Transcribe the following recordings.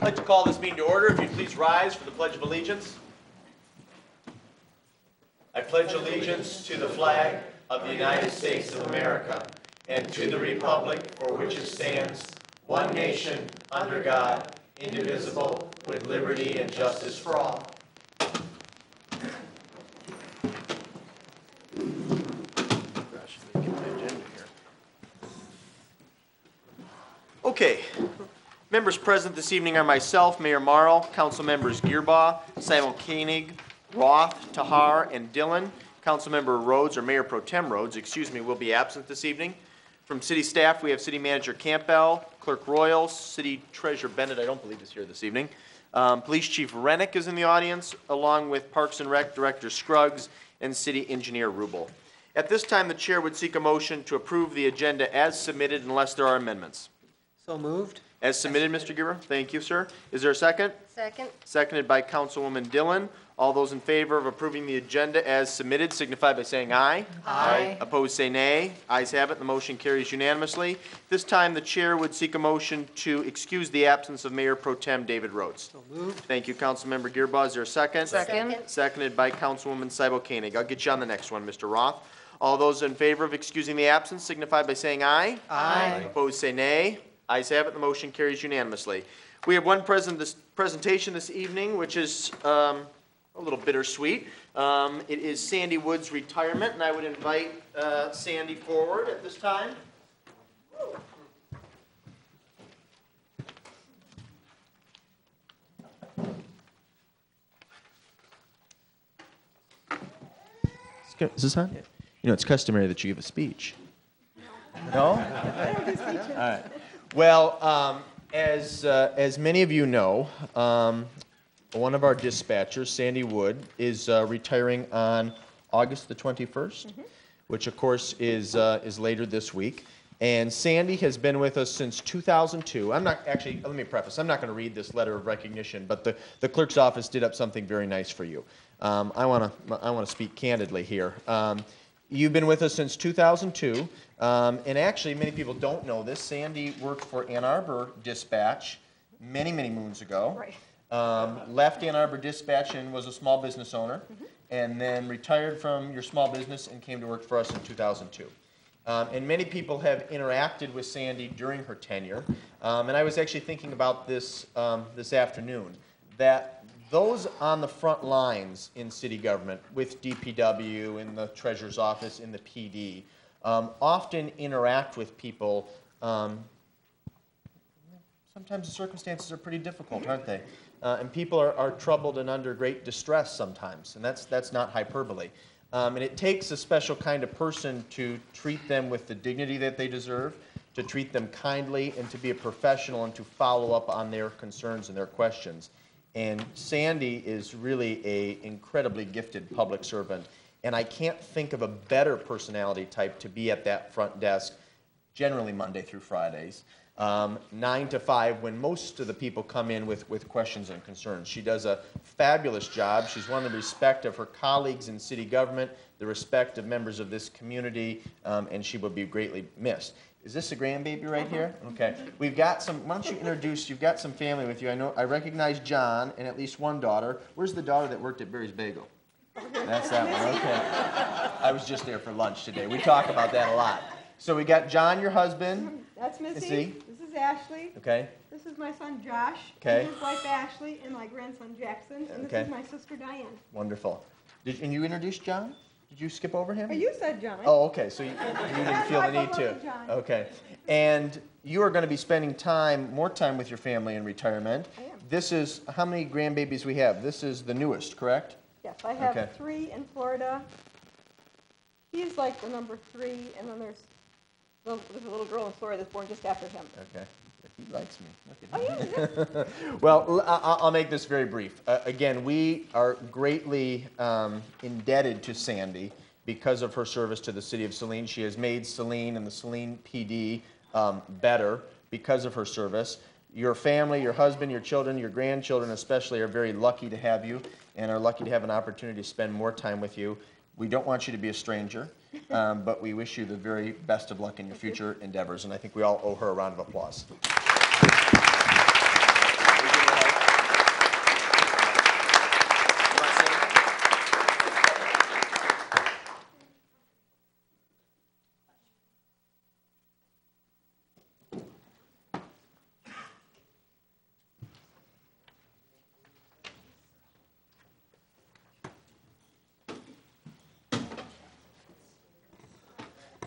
I'd like to call this meeting to order. If you'd please rise for the Pledge of Allegiance. I pledge allegiance to the flag of the United States of America and to the republic for which it stands, one nation, under God, indivisible, with liberty and justice for all. Okay, Members present this evening are myself, Mayor Marl, council members Gearbaugh, Simon Koenig, Roth, Tahar, and Dillon. Councilmember Rhodes, or Mayor Pro Tem Rhodes, excuse me, will be absent this evening. From city staff, we have City Manager Campbell, Clerk Royals, City Treasurer Bennett, I don't believe is here this evening. Um, Police Chief Rennick is in the audience, along with Parks and Rec Director Scruggs and City Engineer Rubel. At this time, the chair would seek a motion to approve the agenda as submitted unless there are amendments. So moved? As submitted, Mr. Giver? Thank you, sir. Is there a second? Second. Seconded by Councilwoman Dillon. All those in favor of approving the agenda as submitted signify by saying aye. Aye. Opposed, say nay. Ayes have it, the motion carries unanimously. This time, the chair would seek a motion to excuse the absence of Mayor Pro Tem David Rhodes. So moved? Thank you, Councilmember Gearbaugh. Is there a second? Second. Seconded by Councilwoman Cybo Koenig. I'll get you on the next one, Mr. Roth. All those in favor of excusing the absence signify by saying aye. Aye. Opposed, say nay. Ayes have it, the motion carries unanimously. We have one present, this presentation this evening, which is um, a little bittersweet. Um, It is Sandy Wood's retirement, and I would invite uh, Sandy forward at this time. Is this on? You know, it's customary that you give a speech. No? All right. Well, um, as, uh, as many of you know, um, one of our dispatchers, Sandy Wood, is uh, retiring on August the 21st, which of course is, uh, is later this week. And Sandy has been with us since 2002. I'm not, actually, let me preface, I'm not going to read this letter of recognition, but the, the clerk's office did up something very nice for you. Um, I want to I want to speak candidly here. Um, You've been with us since 2002, um, and actually, many people don't know this. Sandy worked for Ann Arbor Dispatch many, many moons ago. Right. Um, left Ann Arbor Dispatch and was a small business owner, and then retired from your small business and came to work for us in 2002. Um, and many people have interacted with Sandy during her tenure. Um, and I was actually thinking about this um, this afternoon that those on the front lines in city government with DPW, in the treasurer's office, in the PD, um, often interact with people. Um, sometimes the circumstances are pretty difficult, aren't they? Uh, and people are, are troubled and under great distress sometimes, and that's, that's not hyperbole. Um, and it takes a special kind of person to treat them with the dignity that they deserve, to treat them kindly, and to be a professional and to follow up on their concerns and their questions. And Sandy is really a incredibly gifted public servant, and I can't think of a better personality type to be at that front desk, generally Monday through Fridays, um, nine to five, when most of the people come in with, with questions and concerns. She does a fabulous job. She's won the respect of her colleagues in city government, the respect of members of this community, um, and she will be greatly missed. Is this a grandbaby right uh-huh. here? Okay. We've got some, why don't you introduce, you've got some family with you. I know, I recognize John and at least one daughter. Where's the daughter that worked at Barry's Bagel? That's that one, okay. I was just there for lunch today. We talk about that a lot. So we got John, your husband, That's Missy. Missy. This is Ashley. okay? This is my son Josh. Okay. And his wife Ashley and my grandson Jackson. And this Okay. is my sister Diane. Wonderful. Did, and you introduced John? Did you skip over him? Oh, you said John. Oh, okay, so you, you didn't feel the need to? John. Okay. And you are going to be spending time, more time with your family in retirement. I am. This is, how many grandbabies we have? This is the newest, correct? Yes, I have Okay. three in Florida. He's like the number three, and then there's, the- there's a little girl in Florida that's born just after him. Okay. He likes me. Look at Oh, yeah, Well, l- I- I- I'll make this very brief. Uh, Again, we are greatly um, indebted to Sandy because of her service to the city of Saline. She has made Saline and the Saline PD um, better because of her service. Your family, your husband, your children, your grandchildren especially are very lucky to have you and are lucky to have an opportunity to spend more time with you. We don't want you to be a stranger, um, but we wish you the very best of luck in your future endeavors, and I think we all owe her a round of applause.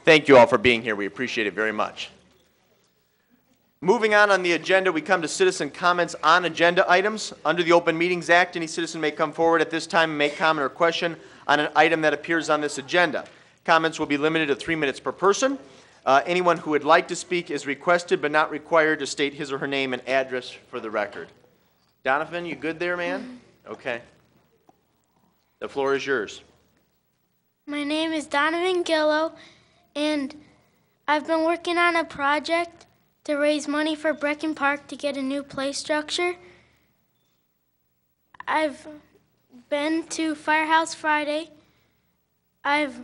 Thank you all for being here. We appreciate it very much. Moving on on the agenda, we come to citizen comments on agenda items. Under the Open Meetings Act, any citizen may come forward at this time and make comment or question on an item that appears on this agenda. Comments will be limited to three minutes per person. Uh, Anyone who would like to speak is requested but not required to state his or her name and address for the record. Donovan, you good there, man? Okay. The floor is yours. My name is Donovan Gillo, and I've been working on a project to raise money for Brecken Park to get a new play structure. I've been to Firehouse Friday. I've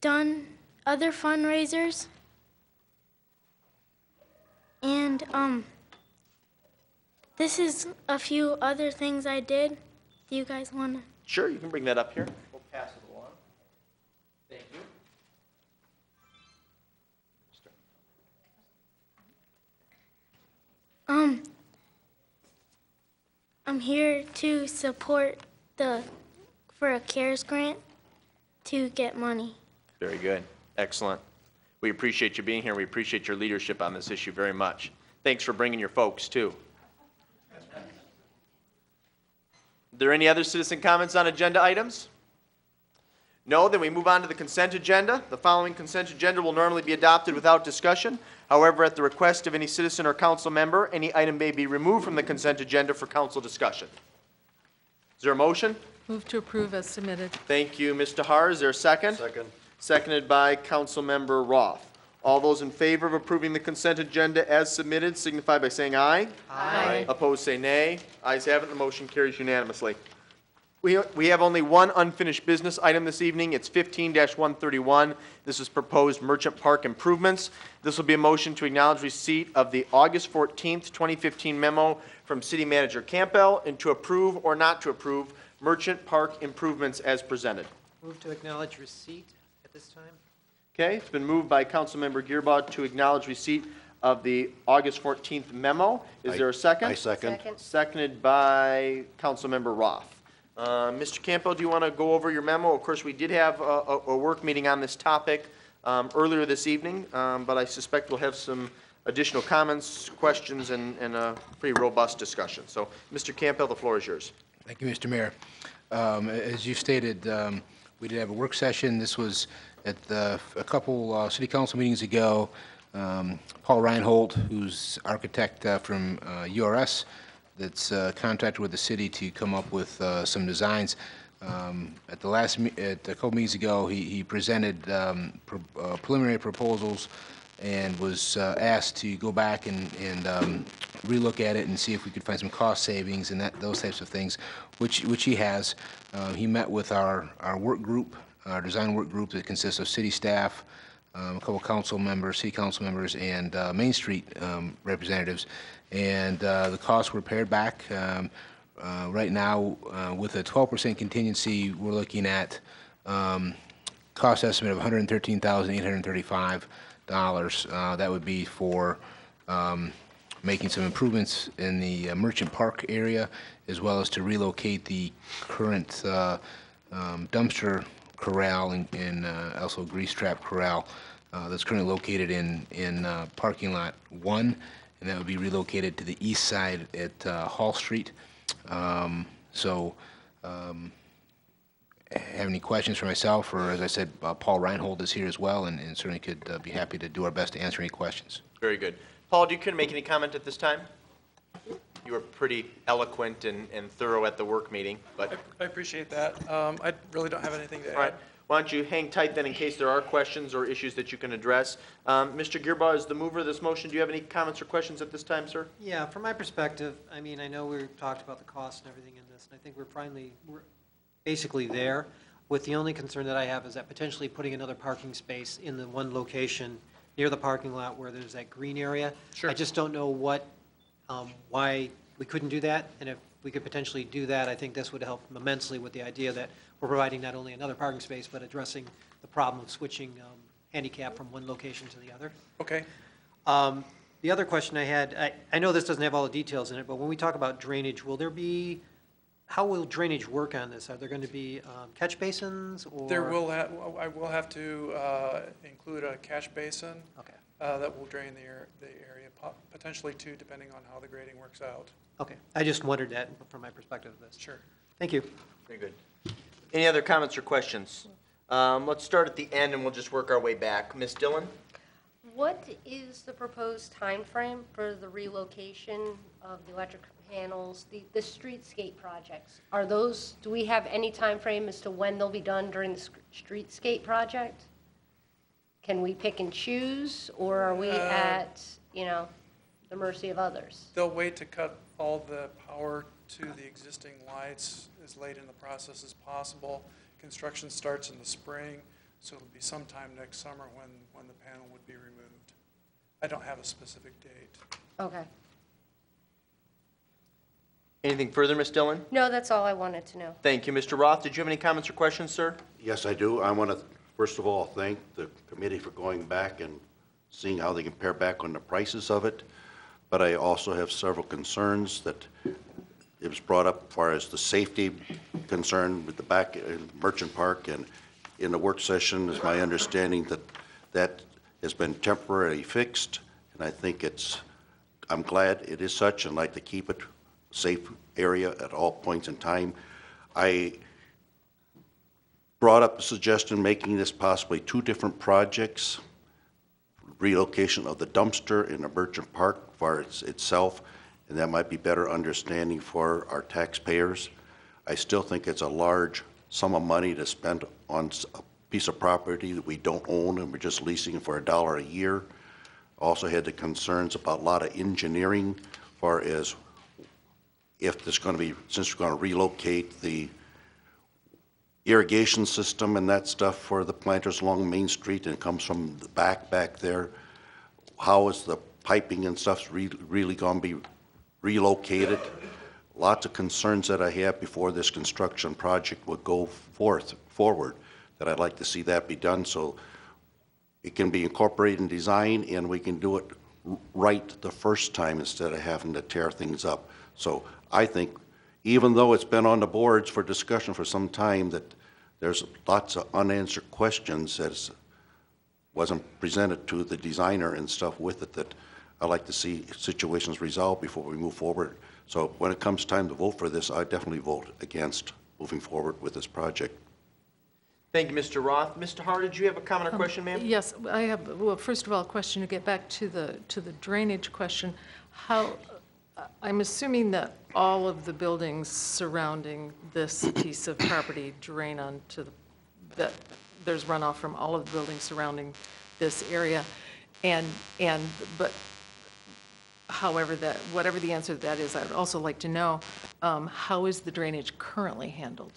done other fundraisers. And um this is a few other things I did. Do you guys want to Sure, you can bring that up here. We'll pass it Um, I'm here to support the for a CARES grant to get money. Very good. Excellent. We appreciate you being here. We appreciate your leadership on this issue very much. Thanks for bringing your folks, too. Are there any other citizen comments on agenda items? No, then we move on to the consent agenda. The following consent agenda will normally be adopted without discussion. However, at the request of any citizen or council member, any item may be removed from the consent agenda for council discussion. Is there a motion? Move to approve as submitted. Thank you, Mr. Har. Is there a second? Second. Seconded by Councilmember Roth. All those in favor of approving the consent agenda as submitted signify by saying aye. Aye. Opposed, say nay. Ayes have it, the motion carries unanimously. We, we have only one unfinished business item this evening. It's 15-131. This is proposed Merchant Park improvements. This will be a motion to acknowledge receipt of the August fourteenth, twenty fifteen memo from City Manager Campbell and to approve or not to approve Merchant Park improvements as presented. Move to acknowledge receipt at this time? Okay, it's been moved by Councilmember Gearbaugh to acknowledge receipt of the August 14th memo. Is I- there a second? I second. Seconded by Councilmember Roth. Uh, Mr. Campbell, do you want to go over your memo? Of course, we did have a, a, a work meeting on this topic um, earlier this evening, um, but I suspect we'll have some additional comments, questions, and, and a pretty robust discussion. So, Mr. Campbell, the floor is yours. Thank you, Mr. Mayor. Um, As you stated, um, we did have a work session. This was at the- a couple uh, city council meetings ago. Um, Paul Reinhold, who's architect uh, from uh, URS, that's uh, contracted with the city to come up with uh, some designs. Um, At the last, at a couple meetings ago, he he presented um, uh, preliminary proposals and was uh, asked to go back and, and um, relook at it and see if we could find some cost savings and that, those types of things, which, which he has. Uh, He met with our, our work group, our design work group that consists of city staff, um, a couple council members, city council members, and uh, Main Street um, representatives. And uh, the costs were pared back. Um, uh, Right now, uh, with a 12% contingency, we're looking at um, cost estimate of $113,835. Uh, That would be for um, making some improvements in the uh, Merchant Park area, as well as to relocate the current uh, um, dumpster corral and- and also grease trap corral that's currently located in, in parking lot one, and that would be relocated to the east side at uh, Hall Street. Um, So um, have any questions for myself, or as I said, uh, Paul Reinhold is here as well, and and certainly could uh, be happy to do our best to answer any questions. Very good. Paul, do you care to make any comment at this time? You were pretty eloquent and, and thorough at the work meeting, but, I appreciate that. Um, I really don't have anything to add. all right. Why don't you hang tight then in case there are questions or issues that you can address? Um, Mr. Gearbaugh, as the mover of this motion, do you have any comments or questions at this time, sir? Yeah, from my perspective, I mean, I know we talked about the cost and everything in this, and I think we're finally, we're basically there. With the only concern that I have is that potentially putting another parking space in the one location near the parking lot where there's that green area. Sure. I just don't know what, um, why we couldn't do that, and if we could potentially do that, I think this would help immensely with the idea that we're providing not only another parking space, but addressing the problem of switching um, handicap from one location to the other. Okay. Um, The other question I had, I, I know this doesn't have all the details in it, but when we talk about drainage, will there be how will drainage work on this? Are there going to be um, catch basins or? There will have, I will have to uh, include a catch basin Okay, uh, that will drain the air- the area, po- potentially two, depending on how the grading works out. okay. I just wondered that from my perspective of this. Sure. Thank you. Very good. Any other comments or questions? Um, Let's start at the end, and we'll just work our way back. Ms. Dillon? What is the proposed time frame for the relocation of the electric panels, the, the streetscape projects? Are those, do we have any time frame as to when they'll be done during the sc- streetscape project? Can we pick and choose, or are we at, you know, the mercy of others? They'll wait to cut all the power to the existing lights as late in the process as possible. Construction starts in the spring, so it'll be sometime next summer when, when the panel would be removed. I don't have a specific date. Okay. Anything further, Ms. Dillon? No, that's all I wanted to know. Thank you. Mr. Roth, did you have any comments or questions, sir? Yes, I do. I want to, first of all, thank the committee for going back and seeing how they compare back on the prices of it. But I also have several concerns that it was brought up as far as the safety concern with the back uh, Merchant Park. And in the work session, is my understanding that that has been temporarily fixed. And I think it's, I'm glad it is such and like to keep it safe area at all points in time. I brought up a suggestion making this possibly two different projects, relocation of the dumpster in the Merchant Park for its- itself, and that might be better understanding for our taxpayers. I still think it's a large sum of money to spend on a piece of property that we don't own and we're just leasing for a dollar a year. Also had the concerns about a lot of engineering far as if there's going to be, since we're going to relocate the irrigation system and that stuff for the planters along Main Street, and it comes from the back, back there. How is the piping and stuff re- really going to be relocated? Lots of concerns that I have before this construction project would go forth, forward, that I'd like to see that be done, so it can be incorporated in design, and we can do it right the first time instead of having to tear things up. So I think, even though it's been on the boards for discussion for some time, that there's lots of unanswered questions that wasn't presented to the designer and stuff with it, that I like to see situations resolved before we move forward. So when it comes time to vote for this, I definitely vote against moving forward with this project. Thank you, Mr. Roth. Mr. Hart, did you have a comment or um, question, ma'am? Yes, I have, well, first of all, a question to get back to the, to the drainage question. How, uh, I'm assuming that all of the buildings surrounding this piece of property drain onto the, that there's runoff from all of the buildings surrounding this area. And, and, but however that, whatever the answer to that is, I would also like to know, um, how is the drainage currently handled?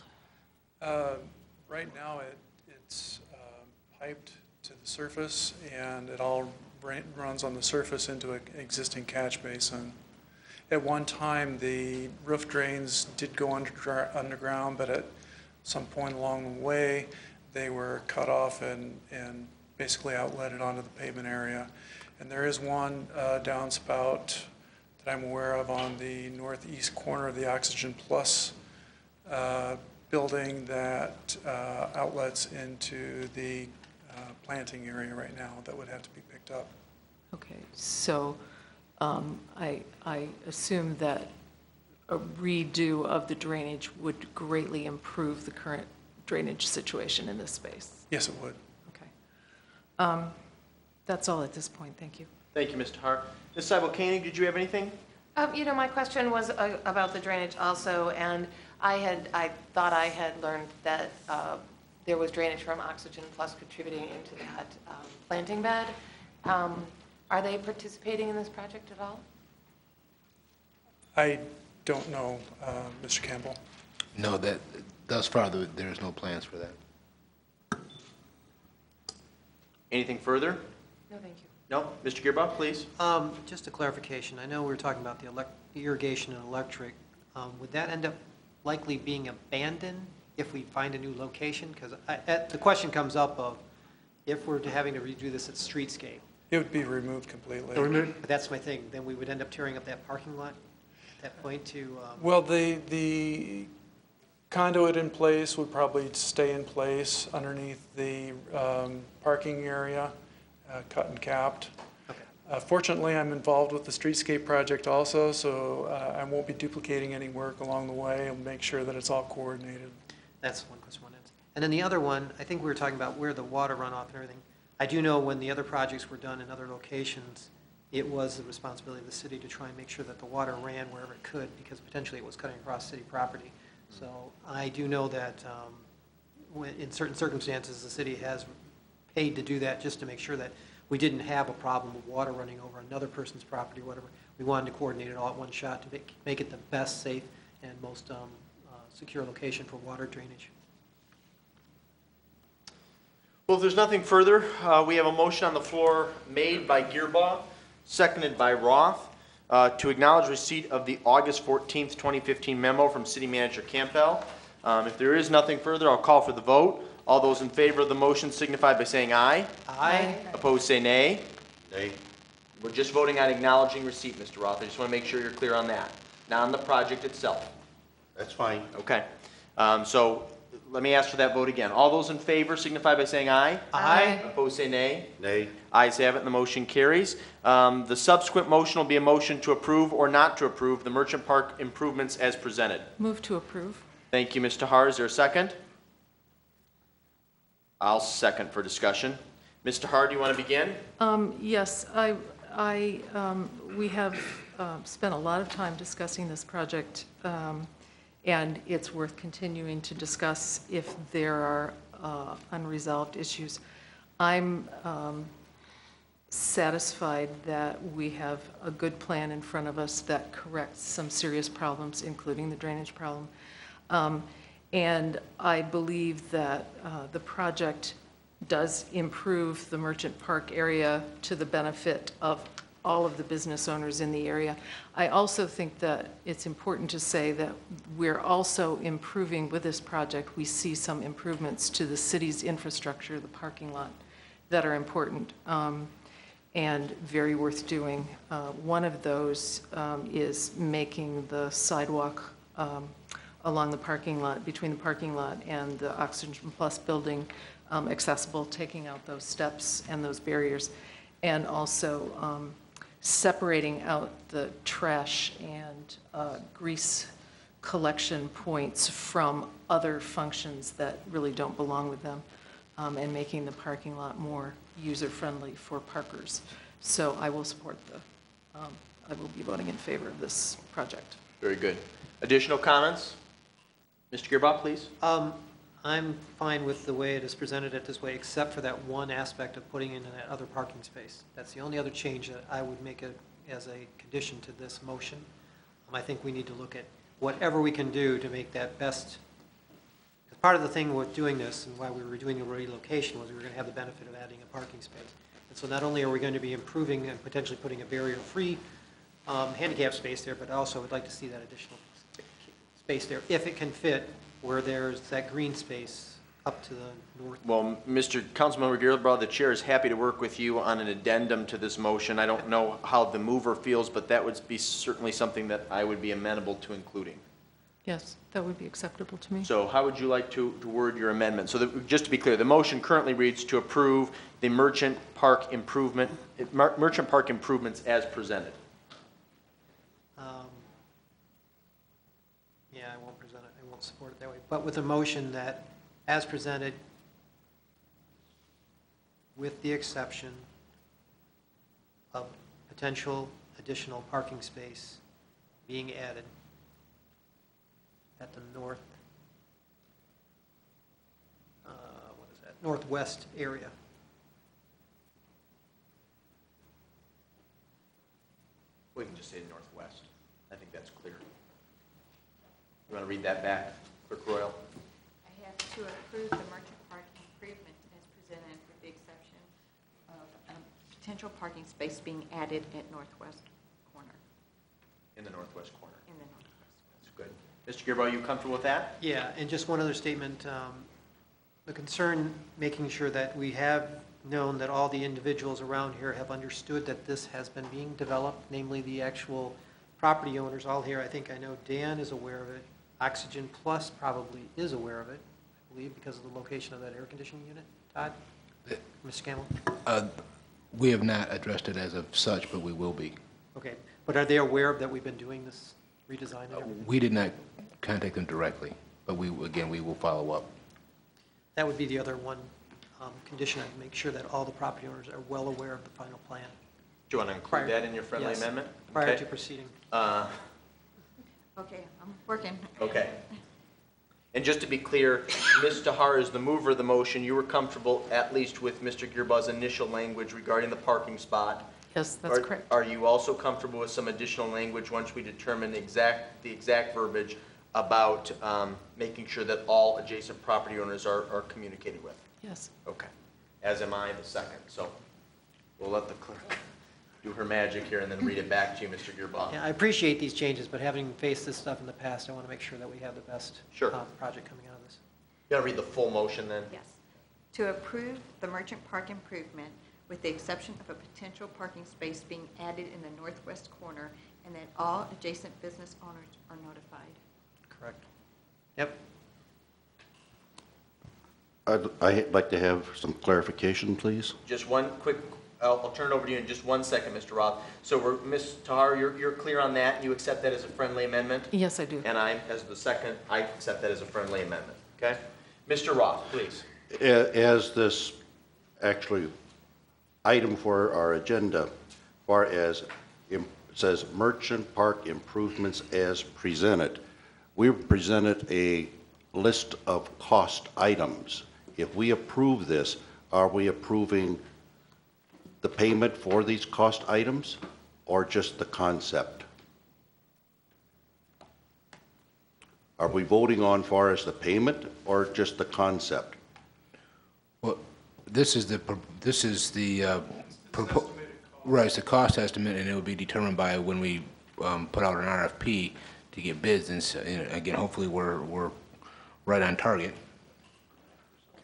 Uh, Right now, it, it's um, piped to the surface, and it all runs on the surface into an existing catch basin. At one time, the roof drains did go undergr- underground, but at some point along the way, they were cut off and, and basically outletted onto the pavement area. And there is one uh, downspout that I'm aware of on the northeast corner of the Oxygen Plus uh, building that uh, outlets into the uh, planting area right now that would have to be picked up. Okay, so um, I, I assume that a redo of the drainage would greatly improve the current drainage situation in this space. Yes, it would. Okay. Um, That's all at this point, thank you. Thank you, Mr. Hart. Ms. Seibel Koenig, did you have anything? Um, You know, my question was uh, about the drainage also, and I had, I thought I had learned that uh, there was drainage from Oxygen Plus contributing into that um, planting bed. Um, Are they participating in this project at all? I don't know, uh, Mr. Campbell. No, that, thus far, there there is no plans for that. Anything further? No, thank you. No? Mr. Gearbaugh, please. Um, Just a clarification, I know we were talking about the elec- irrigation and electric. Um, Would that end up likely being abandoned if we find a new location? Because the question comes up of, if we're having to redo this at streetscape, It would be removed completely. but that's my thing, then we would end up tearing up that parking lot? At that point to, um, Well, the, the conduit in place would probably stay in place underneath the um, parking area, uh, cut and capped. Okay. Uh, Fortunately, I'm involved with the streetscape project also, so uh, I won't be duplicating any work along the way and make sure that it's all coordinated. that's one question one. And then the other one, I think we were talking about where the water runoff and everything. I do know when the other projects were done in other locations, it was the responsibility of the city to try and make sure that the water ran wherever it could, because potentially it was cutting across city property. So I do know that um, when, in certain circumstances, the city has paid to do that just to make sure that we didn't have a problem with water running over another person's property, or whatever. We wanted to coordinate it all at one shot to make, make it the best, safe, and most um, uh, secure location for water drainage. Well, if there's nothing further, uh, we have a motion on the floor made by Gearbaugh, seconded by Roth, uh, to acknowledge receipt of the August 14th, 2015 memo from City Manager Campbell. Um, If there is nothing further, I'll call for the vote. All those in favor of the motion signify by saying aye. Aye. Opposed, say nay. Nay? We're just voting on acknowledging receipt, Mr. Roth. I just want to make sure you're clear on that, not on the project itself. That's fine. Okay. Um, So let me ask for that vote again. All those in favor signify by saying aye. Aye. Opposed, say nay. Nay? Ayes have it, and the motion carries. Um, The subsequent motion will be a motion to approve or not to approve the Merchant Park improvements as presented. Move to approve. Thank you, Mr. Har. Is there a second? I'll second for discussion. Mr. Har, do you want to begin? Um, Yes, I, I, um, we have um, spent a lot of time discussing this project, um, and it's worth continuing to discuss if there are uh, unresolved issues. I'm um, satisfied that we have a good plan in front of us that corrects some serious problems, including the drainage problem. Um, And I believe that uh, the project does improve the Merchant Park area to the benefit of all of the business owners in the area. I also think that it's important to say that we're also improving with this project, we see some improvements to the city's infrastructure, the parking lot, that are important um, and very worth doing. Uh, One of those um, is making the sidewalk um, along the parking lot, between the parking lot and the Oxygen Plus building um, accessible, taking out those steps and those barriers, and also um, separating out the trash and uh, grease collection points from other functions that really don't belong with them, um, and making the parking lot more user-friendly for parkers. So I will support the, um, I will be voting in favor of this project. Very good. Additional comments? Mr. Gearbaugh, please. Um, I'm fine with the way it is presented at this way, except for that one aspect of putting in that other parking space. That's the only other change that I would make it as a condition to this motion. Um, I think we need to look at whatever we can do to make that best. Part of the thing with doing this and why we were doing the relocation was we were going to have the benefit of adding a parking space. And so not only are we going to be improving and potentially putting a barrier-free um, handicap space there, but also would like to see that additional space there, if it can fit where there's that green space up to the north. Well, Mr. Councilmember Gearbaugh, the chair is happy to work with you on an addendum to this motion. I don't know how the mover feels, but that would be certainly something that I would be amenable to including. Yes, that would be acceptable to me. So how would you like to, to word your amendment? So that, just to be clear, the motion currently reads to approve the Merchant Park improvement, Mer- Merchant Park improvements as presented. Um, Yeah, I won't present it, I won't support it that way, but with a motion that, as presented, with the exception of potential additional parking space being added at the north, uh, what is that, northwest area. We can just say northwest. I think that's clear. You want to read that back, Clerk Royal? I have to approve the Merchant Park improvement as presented with the exception of a potential parking space being added at northwest corner, In the northwest corner. in the northwest. That's good. Mr. Gearbaugh, you comfortable with that? Yeah, and just one other statement, um, the concern, making sure that we have known that all the individuals around here have understood that this has been being developed, namely the actual property owners all here, I think I know Dan is aware of it. Oxygen Plus probably is aware of it, I believe, because of the location of that air conditioning unit. Todd? Mr. Campbell? Uh, We have not addressed it as of such, but we will be. Okay, but are they aware that we've been doing this redesign and everything? We did not contact them directly, but we, again, we will follow up. That would be the other one um, condition, I'd make sure that all the property owners are well aware of the final plan. Do you want to Prior- include that in your friendly yes, amendment? Prior Okay. to proceeding. Uh, Okay, I'm working. Okay. And just to be clear, Ms. Tahar is the mover of the motion. You were comfortable at least with Mr. Gearbaugh's initial language regarding the parking spot. Yes, that's Are- correct. Are you also comfortable with some additional language once we determine the exact, the exact verbiage about um, making sure that all adjacent property owners are, are communicated with? Yes. Okay. As am I the second, so we'll let the clerk do her magic here and then read it back to you, Mr. Gearbaugh. Yeah, I appreciate these changes, but having faced this stuff in the past, I want to make sure that we have the best Sure. uh, project coming out of this. You gotta read the full motion then? Yes. To approve the merchant park improvement with the exception of a potential parking space being added in the northwest corner and that all adjacent business owners are notified. Correct. Yep. I'd, I'd like to have some clarification, please. Just one quick, I'll, I'll turn it over to you in just one second, Mr. Roth. So we're, Ms. Tahar, you're, you're clear on that? You accept that as a friendly amendment? Yes, I do. And I, as the second, I accept that as a friendly amendment, okay? Mr. Roth, please. As this actually item for our agenda, far as, im- says merchant park improvements as presented, we presented a list of cost items. If we approve this, are we approving the payment for these cost items or just the concept? Are we voting on far as the payment or just the concept? Well, this is the, this is the, uh, right, it's the cost estimate, and it will be determined by when we um, put out an RFP to get bids, and and again, hopefully, we're, we're right on target.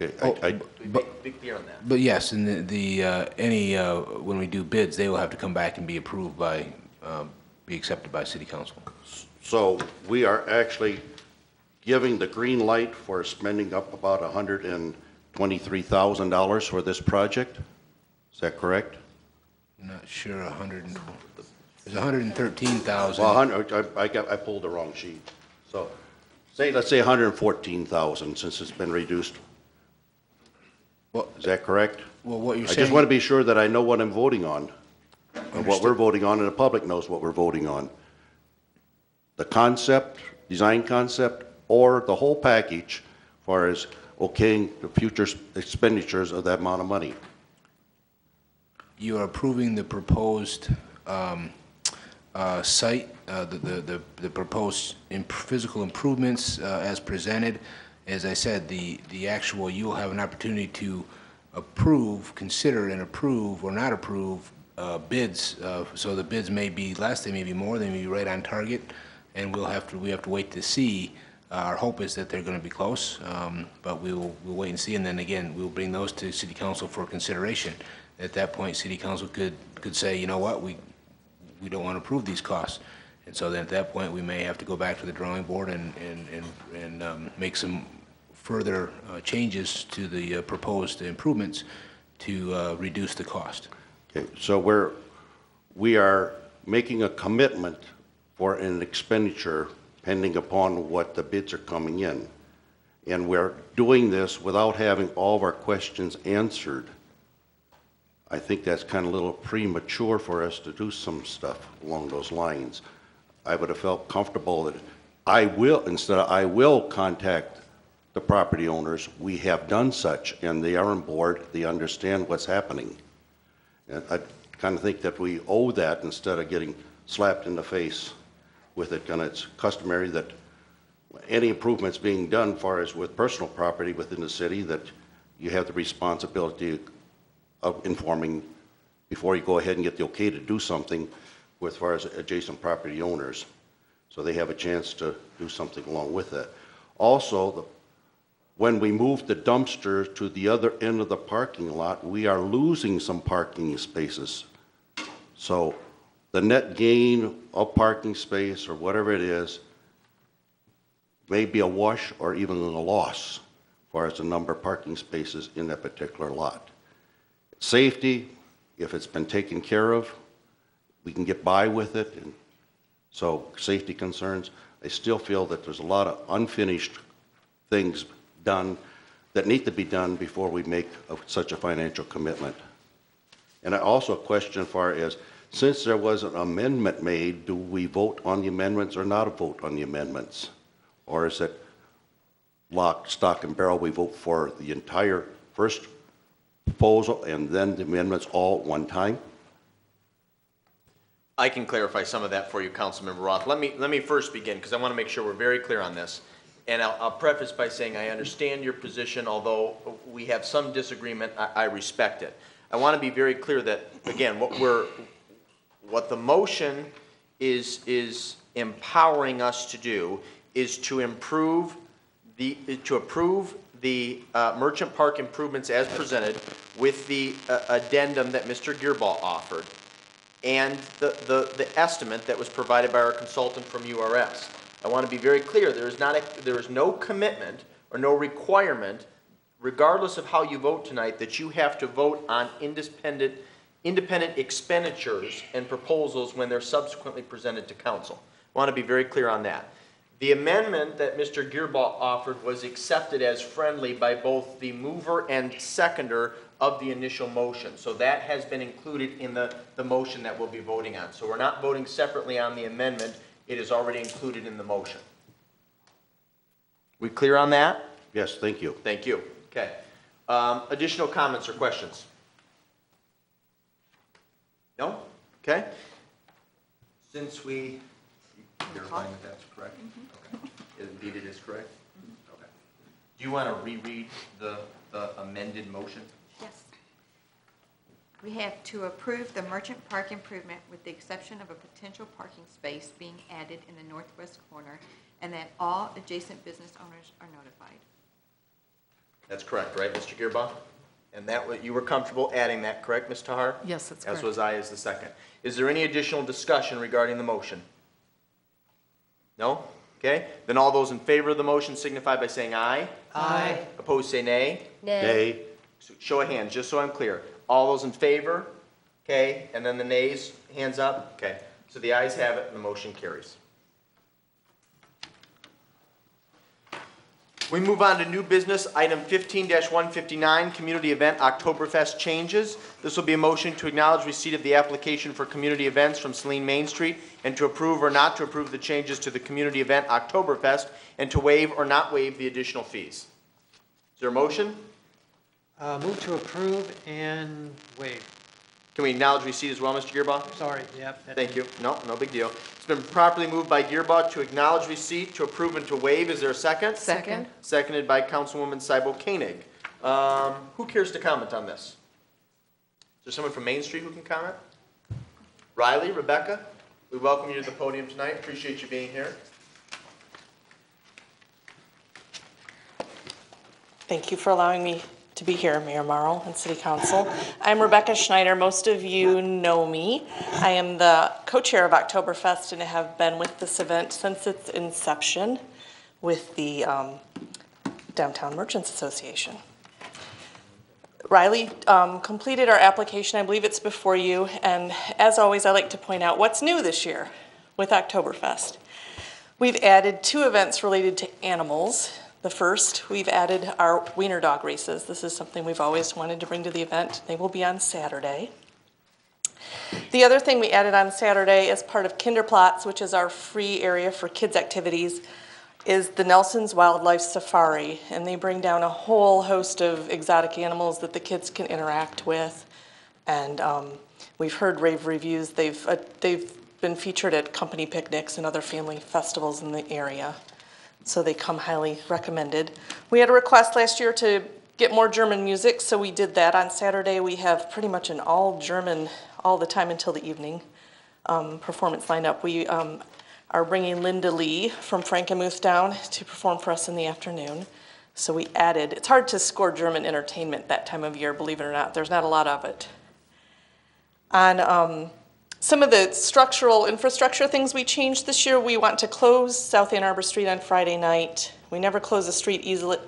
Okay, Oh, I, I, on that. But yes, and the, the, uh, any, uh, when we do bids, they will have to come back and be approved by, um, be accepted by city council. so we are actually giving the green light for spending up about hundred and twenty-three thousand dollars for this project? Is that correct? I'm not sure, a hundred and, there's a hundred and thirteen thousand. Well, hundred, I, I got, I pulled the wrong sheet. So, say, let's say hundred and fourteen thousand, since it's been reduced. Well- Is that correct? Well, what you're I saying. just want to be sure that I know what I'm voting on, and what we're voting on, and the public knows what we're voting on. The concept, design concept, or the whole package, as far as okaying the future expenditures of that amount of money. You are approving the proposed um, uh, site, uh, the- the the the proposed imp- physical improvements uh, as presented. As I said, the the actual, you will have an opportunity to approve, consider and approve or not approve uh, bids. uh, So the bids may be less, they may be more, they may be right on target, and we'll have to, we have to wait to see. Uh, Our hope is that they're going to be close, um, but we will, we'll wait and see, and then again, we'll bring those to city council for consideration. At that point, city council could, could say, you know what, we, we don't want to approve these costs. And so then at that point, we may have to go back to the drawing board and, and, and, and um, make some further uh, changes to the uh, proposed improvements to uh, reduce the cost. Okay, so we're, we are making a commitment for an expenditure pending upon what the bids are coming in. And we're doing this without having all of our questions answered. I think that's kind of a little premature for us to do some stuff along those lines. I would have felt comfortable that I will, instead of I will contact the property owners, we have done such, and they are on board, they understand what's happening. And I kind of think that we owe that instead of getting slapped in the face with it. And it's customary that any improvements being done, far as with personal property within the city, that you have the responsibility of informing before you go ahead and get the okay to do something with far as adjacent property owners. So they have a chance to do something along with that. Also, the when we move the dumpster to the other end of the parking lot, we are losing some parking spaces. So the net gain of parking space or whatever it is may be a wash or even a loss as far as the number of parking spaces in that particular lot. Safety, if it's been taken care of, we can get by with it, and so safety concerns. I still feel that there's a lot of unfinished things done that need to be done before we make a- such a financial commitment. And I also question as far as, since there was an amendment made, do we vote on the amendments or not vote on the amendments? Or is it lock, stock, and barrel, we vote for the entire first proposal and then the amendments all at one time? I can clarify some of that for you, Councilmember Roth. Let me, let me first begin, because I want to make sure we're very clear on this. And I'll, I'll preface by saying I understand your position, although we have some disagreement, I, I respect it. I want to be very clear that, again, what we're, what the motion is, is empowering us to do is to improve the, to approve the uh, merchant park improvements as presented with the uh, addendum that Mr. Gearbaugh offered and the, the, the estimate that was provided by our consultant from URS. I want to be very clear, there is not, a there is no commitment or no requirement, regardless of how you vote tonight, that you have to vote on independent, independent expenditures and proposals when they're subsequently presented to council. I want to be very clear on that. The amendment that Mr. Gearbaugh offered was accepted as friendly by both the mover and seconder of the initial motion. So that has been included in the, the motion that we'll be voting on. So we're not voting separately on the amendment, it is already included in the motion. We clear on that? Yes, thank you. Thank you. Okay. Um, Additional comments or questions? No? Okay. Since we, you're fine if that's correct? Okay. Indeed it is correct? Okay. Do you want to reread the, the amended motion? Yes. We have to approve the merchant park improvement with the exception of a potential parking space being added in the northwest corner and that all adjacent business owners are notified. That's correct, right, Mr. Gearbaugh? And that, wa- you were comfortable adding that, correct, Ms. Tahar? Yes, that's correct. As correct. was I as the second. Is there any additional discussion regarding the motion? No? Okay, then all those in favor of the motion signify by saying aye. Aye. Opposed, say nay. Nay, So Show of hands, just so I'm clear. All those in favor? Okay, and then the nays, hands up? Okay, so the ayes have it and the motion carries. We move on to new business, item 15-159, community event Oktoberfest changes. This will be a motion to acknowledge receipt of the application for community events from Saline Main Street and to approve or not to approve the changes to the community event Oktoberfest and to waive or not waive the additional fees. Is there a motion? Uh, Move to approve and waive. Can we acknowledge receipt as well, Mr. Gearbaugh? Sorry, yep. that- Thank you. No, no big deal. It's been properly moved by Gearbaugh to acknowledge receipt, to approve and to waive. Is there a second? Second. Seconded by Councilwoman Cybo Koenig. Um, who cares to comment on this? Is there someone from Main Street who can comment? Riley, Rebecca, we welcome you to the podium tonight. Appreciate you being here. Thank you for allowing me to be here, Mayor Marl and City Council. I'm Rebecca Schneider. Most of you know me. I am the co-chair of Oktoberfest and have been with this event since its inception with the um, Downtown Merchants Association. Riley um, completed our application, I believe it's before you, and as always, I like to point out what's new this year with Oktoberfest. We've added two events related to animals. The first, we've added our wiener dog races. This is something we've always wanted to bring to the event. They will be on Saturday. The other thing we added on Saturday as part of Kinderplatz, which is our free area for kids' activities, is the Nelson's Wildlife Safari. And they bring down a whole host of exotic animals that the kids can interact with. And um, we've heard rave reviews. They've, uh, they've been featured at company picnics and other family festivals in the area. So they come highly recommended. We had a request last year to get more German music, so we did that. On Saturday, we have pretty much an all German, all the time until the evening um, performance lineup. We um, are bringing Linda Lee from Frankenmuth down to perform for us in the afternoon. So we added, it's hard to score German entertainment that time of year, believe it or not. There's not a lot of it. On um, Some of the structural infrastructure things we changed this year, we want to close South Ann Arbor Street on Friday night. We never close a street easily,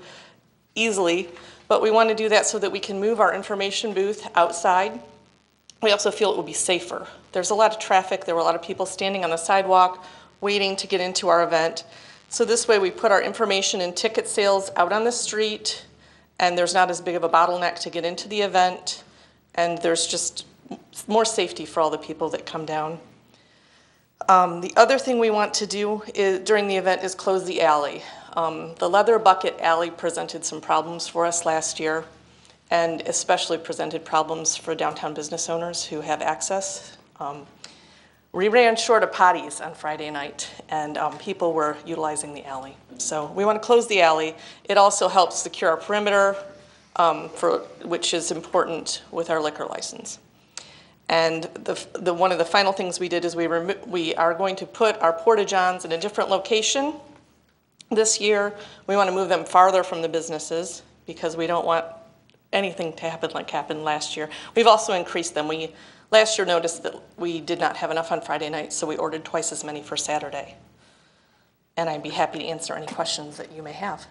easily, but we want to do that so that we can move our information booth outside. We also feel it will be safer. There's a lot of traffic, there were a lot of people standing on the sidewalk, waiting to get into our event. So this way, we put our information and ticket sales out on the street, and there's not as big of a bottleneck to get into the event, and there's just more safety for all the people that come down. Um, the other thing we want to do is, during the event is close the alley. Um, the Leather Bucket Alley presented some problems for us last year, and especially presented problems for downtown business owners who have access. Um, we ran short of potties on Friday night, and um, people were utilizing the alley. So we want to close the alley. It also helps secure our perimeter, um, for, which is important with our liquor license. And the, the, one of the final things we did is we, we are going to put our porta-johns in a different location this year. We want to move them farther from the businesses because we don't want anything to happen like happened last year. We've also increased them. We, last year noticed that we did not have enough on Friday night, so we ordered twice as many for Saturday. And I'd be happy to answer any questions that you may have.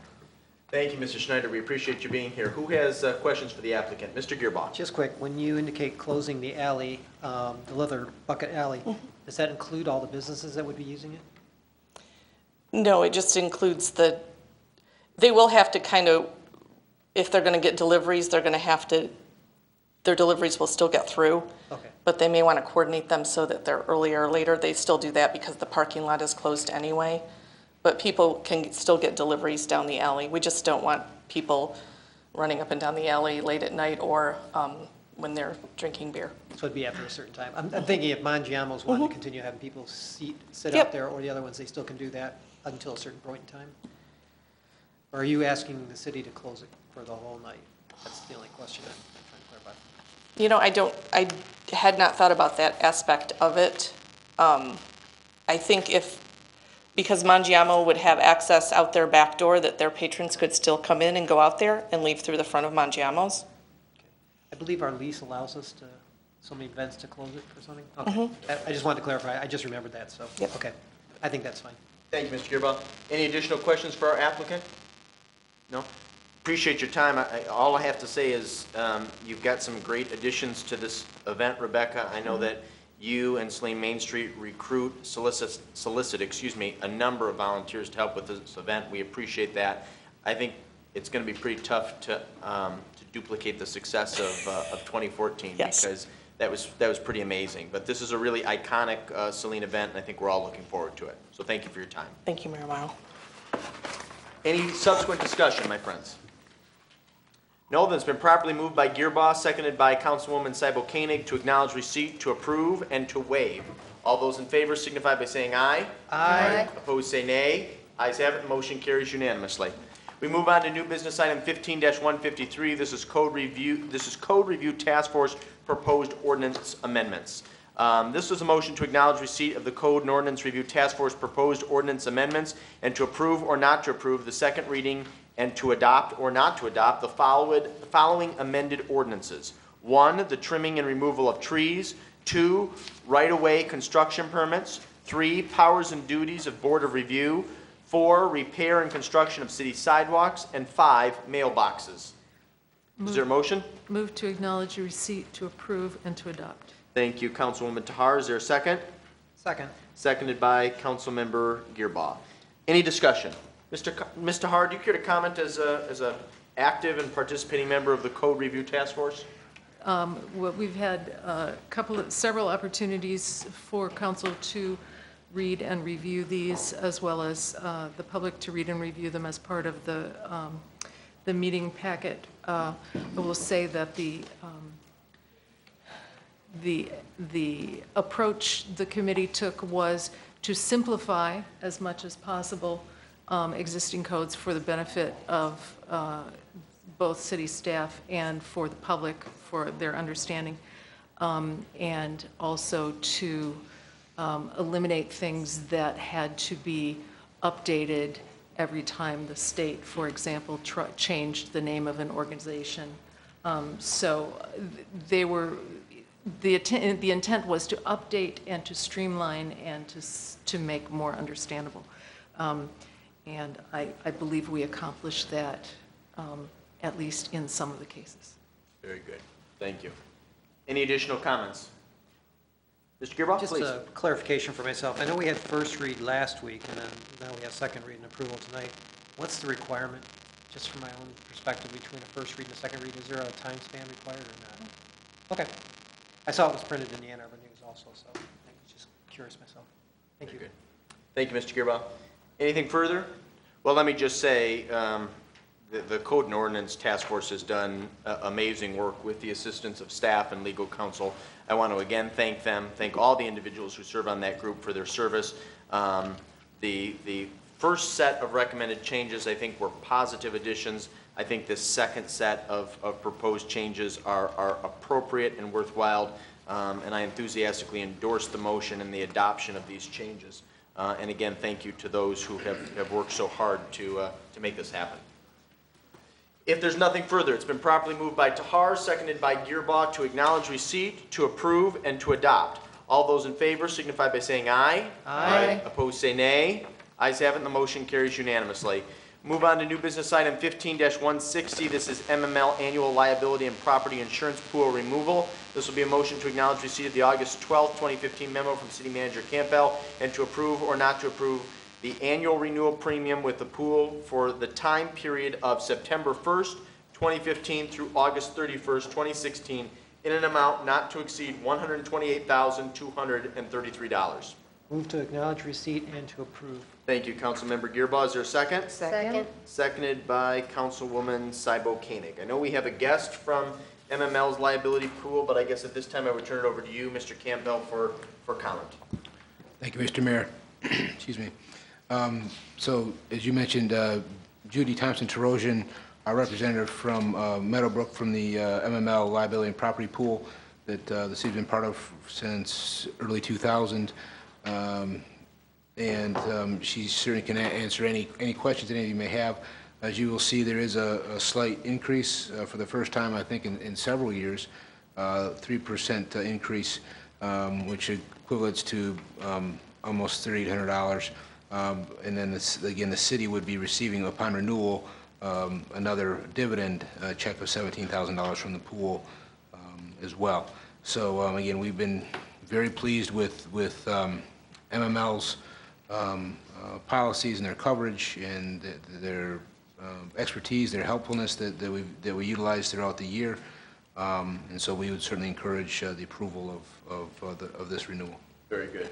Thank you, Mr. Schneider. We appreciate you being here. Who has uh, questions for the applicant? Mr. Gearbaugh? Just quick, when you indicate closing the alley, um, the Leather Bucket Alley, does that include all the businesses that would be using it? No, it just includes the, they will have to kind of, if they're gonna get deliveries, they're gonna have to, their deliveries will still get through. Okay. But they may wanna coordinate them so that they're earlier or later. They still do that because the parking lot is closed anyway. But people can still get deliveries down the alley. We just don't want people running up and down the alley late at night or, um, when they're drinking beer. So it'd be after a certain time. I'm, I'm thinking if Mangiamo's wanted to continue having people seat, sit Yep. out there, or the other ones, they still can do that until a certain point in time? Or are you asking the city to close it for the whole night? That's the only question I'm trying to clarify. You know, I don't, I had not thought about that aspect of it. Um, I think if, because Mangiamo would have access out their back door, that their patrons could still come in and go out there and leave through the front of Mangiamo's. I believe our lease allows us to, so many events to close it for something? Okay. I I just wanted to clarify, I just remembered that, so, Mm-hmm. Yep. okay. I think that's fine. Thank you, Mr. Gearbaugh. Any additional questions for our applicant? No? Appreciate your time. I- I- All I have to say is, um, you've got some great additions to this event, Rebecca. I know that you and Saline Main Street recruit, solicit, solicit, excuse me, a number of volunteers to help with this event. We appreciate that. I think it's going to be pretty tough to um, to duplicate the success of uh, of 2014. Yes. Because that was, that was pretty amazing. But this is a really iconic uh, Saline event, and I think we're all looking forward to it. So thank you for your time. Thank you, Mayor Marl. Any subsequent discussion, my friends? No, then it's been properly moved by Gearbaugh, seconded by Councilwoman Cybo Koenig to acknowledge receipt, to approve, and to waive. All those in favor signify by saying aye. Aye. Opposed, say nay. Ayes have it, the motion carries unanimously. We move on to new business item 15-153. This is code review, this is code review task force proposed ordinance amendments. Um, this was a motion to acknowledge receipt of the Code and Ordinance Review Task Force proposed ordinance amendments and to approve or not to approve the second reading and to adopt or not to adopt the followed, following amended ordinances. One, the trimming and removal of trees. Two, right-of-way construction permits. Three, powers and duties of Board of Review. Four, repair and construction of city sidewalks. And five, mailboxes. Is there a motion? Move to acknowledge receipt, to approve, and to adopt. Thank you, Councilwoman TerHaar. Is there a second? Second. Seconded by Councilmember Gearbaugh. Any discussion? Mr. TerHaar, do you care to comment as a, as a active and participating member of the Code Review Task Force? Um, What we've had a couple, of several opportunities for council to read and review these, as well as uh, the public to read and review them as part of the, um, the meeting packet. Uh, I will say that the, um, the, the approach the committee took was to simplify as much as possible um, existing codes for the benefit of uh, both city staff and for the public, for their understanding, um, and also to um, eliminate things that had to be updated every time the state, for example, changed the name of an organization. Um, So they were, the the intent was to update and to streamline and to, to make more understandable. And I, I believe we accomplished that, um, at least in some of the cases. Very good. Thank you. Any additional comments? Mr. Gearbaugh, Just please. a clarification for myself. I know we had first read last week, and then now we have second read and approval tonight. What's the requirement, just from my own perspective, between a first read and a second read? Is there a time span required or not? Okay. I saw it was printed in the Ann Arbor News also, so I was just curious myself. Thank you. Very good. Thank you, Mr. Gearbaugh. Anything further? Well, let me just say, um, the, the Code and Ordinance Task Force has done uh, amazing work with the assistance of staff and legal counsel. I want to again thank them, thank all the individuals who serve on that group for their service. Um, The, the first set of recommended changes, I think, were positive additions. I think this second set of, of proposed changes are, are appropriate and worthwhile, um, and I enthusiastically endorse the motion and the adoption of these changes. Uh, And again, thank you to those who have, have worked so hard to, uh, to make this happen. If there's nothing further, it's been properly moved by TerHaar, seconded by Gearbaugh to acknowledge receipt, to approve, and to adopt. All those in favor signify by saying aye. Aye. Opposed, say nay. Ayes have it, and the motion carries unanimously. Move on to new business item fifteen one sixty. This is MML Annual Liability and Property Insurance Pool Removal. This will be a motion to acknowledge receipt of the August twelfth, twenty fifteen memo from City Manager Campbell and to approve or not to approve the annual renewal premium with the pool for the time period of September 1st, 2015 through August 31st, 2016, in an amount not to exceed $128,233. Move to acknowledge receipt and to approve. Thank you, Councilmember Gearbaugh. Is there a second? Second. Seconded by Councilwoman Cybo Koenig. I know we have a guest from MML's liability pool, but I guess at this time I would turn it over to you, Mr. Campbell, for, for comment. Thank you, Mr. Mayor. Excuse me. Um, So, as you mentioned, uh, Judy Thompson Terosian, our representative from uh, Meadowbrook from the uh, MML Liability and Property Pool that uh, the city's been part of since early 2000. Um, And um, she certainly can answer any, any questions that any of you may have. As you will see, there is a a slight increase uh, for the first time, I think, in, in several years, uh, 3% increase, um, which equates to um, almost $3,800. Um, And then, this- again, the city would be receiving upon renewal um, another dividend uh, check of $17,000 from the pool as well. So um, again, we've been very pleased with, with um, MML's um, uh, policies and their coverage and th- their um, expertise, their helpfulness that, that we, that we utilize throughout the year. Um, And so we would certainly encourage uh, the approval of, of, uh, the- of this renewal. Very good.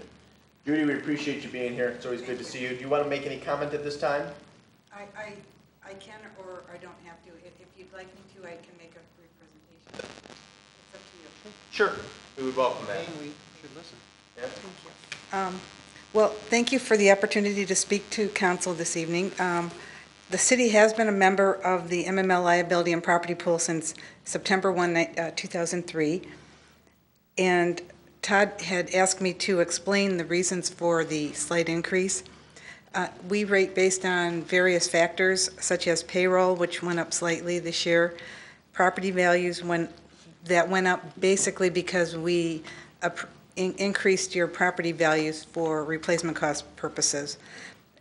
Judy, we appreciate you being here. It's always good to see you. Do you want to make any comment at this time? I, I, I can or I don't have to. If, if you'd like me to, I can make a brief presentation. It's up to you. Sure. We would welcome that. And we should listen. Yeah. Um, Well, thank you for the opportunity to speak to council this evening. Um, The city has been a member of the MML Liability and Property Pool since September 1, uh, 2003. And Todd had asked me to explain the reasons for the slight increase. Uh, We rate based on various factors such as payroll, which went up slightly this year, property values went, that went up basically because we in- increased your property values for replacement cost purposes.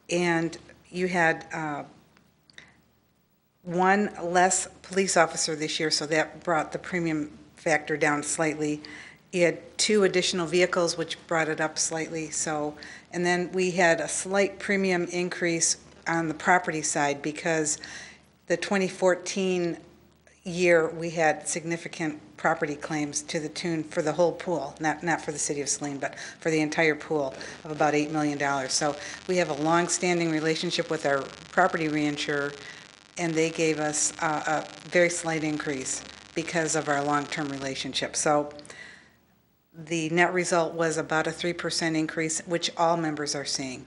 And you had uh, one less police officer this year, so that brought the premium factor down slightly. You had two additional vehicles, which brought it up slightly, so, and then we had a slight premium increase on the property side because the 2014 year, we had significant property claims to the tune for the whole pool, not, not for the city of Saline, but for the entire pool of about $8 million. So we have a long-standing relationship with our property reinsurer, and they gave us a, a very slight increase because of our long-term relationship. So the net result was about a 3% increase, which all members are seeing.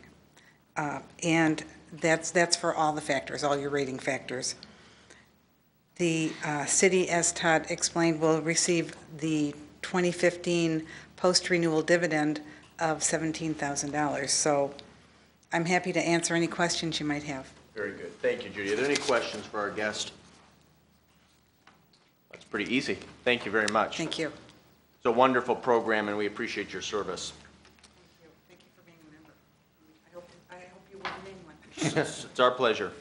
Uh, And that's, that's for all the factors, all your rating factors. The uh, city, as Todd explained, will receive the 2015 post-renewal dividend of $17,000. So I'm happy to answer any questions you might have. Very good. Thank you, Judy. Are there any questions for our guest? That's pretty easy. Thank you very much. Thank you. It's a wonderful program, and we appreciate your service. Thank you for being a member. I hope, I hope you will remain one. It's our pleasure.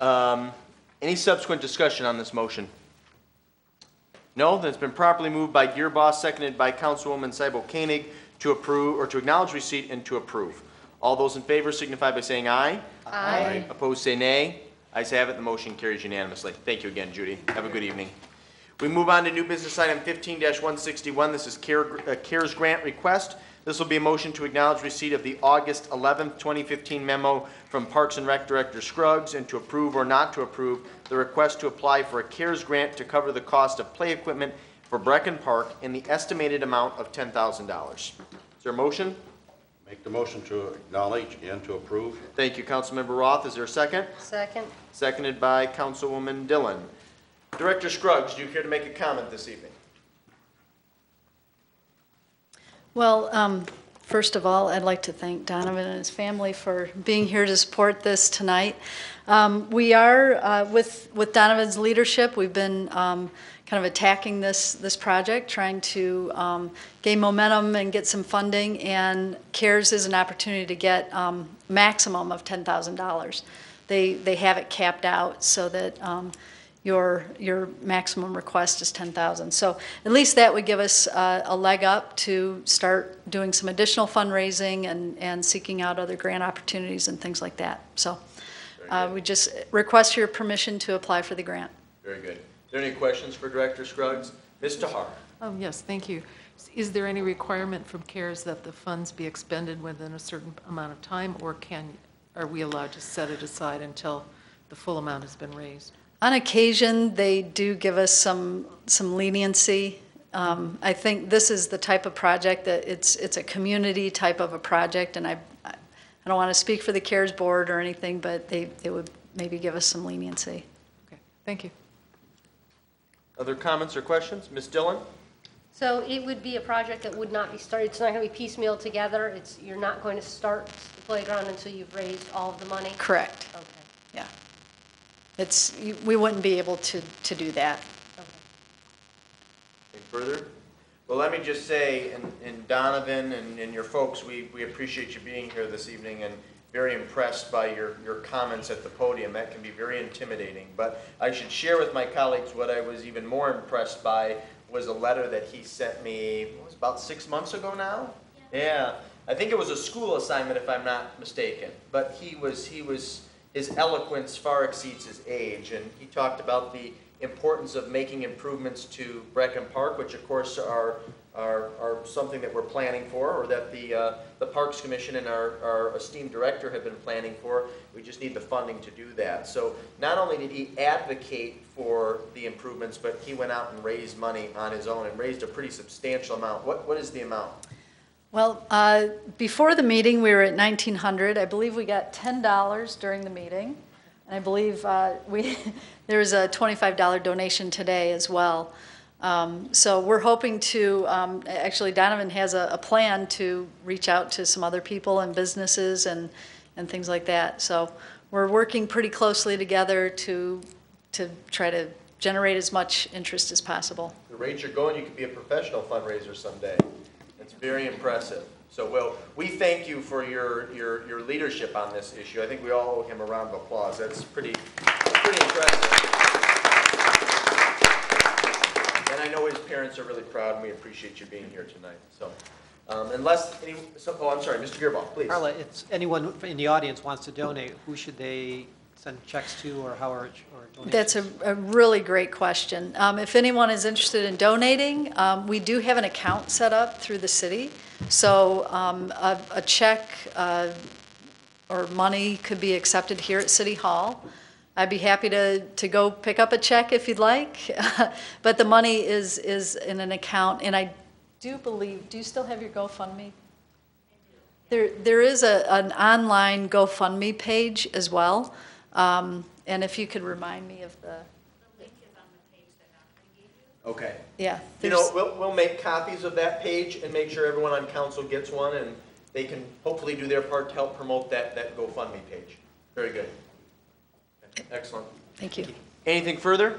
Um, Any subsequent discussion on this motion? No, then it's been properly moved by Gearbaugh, seconded by Councilwoman Cybo Koenig to approve, or to acknowledge receipt and to approve. All those in favor signify by saying aye. Aye. Opposed, say nay. Ayes have it, the motion carries unanimously. Thank you again, Judy. Have a good evening. We move on to new business item fifteen one sixty-one. This is CARE- uh, CARES grant request. This will be a motion to acknowledge receipt of the August eleventh, twenty fifteen memo from Parks and Rec Director Scruggs and to approve or not to approve the request to apply for a CARES grant to cover the cost of play equipment for Brecken Park in the estimated amount of ten thousand dollars. Is there a motion? Make the motion to acknowledge and to approve. Thank you, Councilmember Roth. Is there a second? Second? Seconded by Councilwoman Dillon. Director Scruggs, do you care to make a comment this evening? Well, um, first of all, I'd like to thank Donovan and his family for being here to support this tonight. Um, We are, uh, with with Donovan's leadership, we've been um, kind of attacking this, this project, trying to um, gain momentum and get some funding, and CARES is an opportunity to get um, maximum of $10,000. They, they have it capped out so that um, your, your maximum request is 10,000. So at least that would give us uh, a leg up to start doing some additional fundraising and, and seeking out other grant opportunities and things like that. So uh, we just request your permission to apply for the grant. Very good. Are there any questions for Director Scruggs? Ms. TerHaar? Oh, yes, thank you. Is there any requirement from CARES that the funds be expended within a certain amount of time, or can, are we allowed to set it aside until the full amount has been raised? On occasion, they do give us some, some leniency. Um, I think this is the type of project that it's, it's a community type of a project, and I, I don't want to speak for the CARES Board or anything, but they, they would maybe give us some leniency. Okay, thank you. Other comments or questions? Ms. Dillon? So it would be a project that would not be started, it's not going to be piecemeal together, it's, you're not going to start the playground until you've raised all of the money? Correct, Okay, yeah. It's, we wouldn't be able to, to do that. okay. Any further? Well, let me just say, and- and Donovan and and your folks, we we appreciate you being here this evening and very impressed by your your comments at the podium. That can be very intimidating. But I should share with my colleagues what I was even more impressed by was a letter that he sent me, what was it, about six months ago now? Yeah. I think it was a school assignment, if I'm not mistaken. But he was, he was, his eloquence far exceeds his age. And he talked about the importance of making improvements to Brecken Park, which of course are, are, are something that we're planning for, or that the, uh, the Parks Commission and our, our esteemed director have been planning for. We just need the funding to do that. So not only did he advocate for the improvements, but he went out and raised money on his own and raised a pretty substantial amount. What, what is the amount? Well, uh, before the meeting, we were at 1,900. I believe we got $10 during the meeting. And I believe uh, we, there was a $25 donation today as well. Um, So we're hoping to, um, actually Donovan has a, a plan to reach out to some other people and businesses and, and things like that. So we're working pretty closely together to, to try to generate as much interest as possible. The rate you're going, you could be a professional fundraiser someday. It's very impressive. So, well, we thank you for your, your, your leadership on this issue. I think we all owe him a round of applause. That's pretty, pretty impressive. And I know his parents are really proud, and we appreciate you being here tonight. So, um, unless any, so, oh, I'm sorry, Mr. Gearbaugh, please. Carla, it's, anyone in the audience wants to donate, who should they send checks to, or how are, or donations? That's a, a really great question. Um, if anyone is interested in donating, um, we do have an account set up through the city. So, um, a, a check, uh, or money could be accepted here at City Hall. I'd be happy to, to go pick up a check if you'd like. But the money is, is in an account, and I do believe, do you still have your GoFundMe? There, there is a, an online GoFundMe page as well. Um, and if you could remind me of the, Okay. yeah. You know, there's- we'll, we'll make copies of that page and make sure everyone on council gets one, and they can hopefully do their part to help promote that, that GoFundMe page. Very good. Excellent. Thank you. Anything further?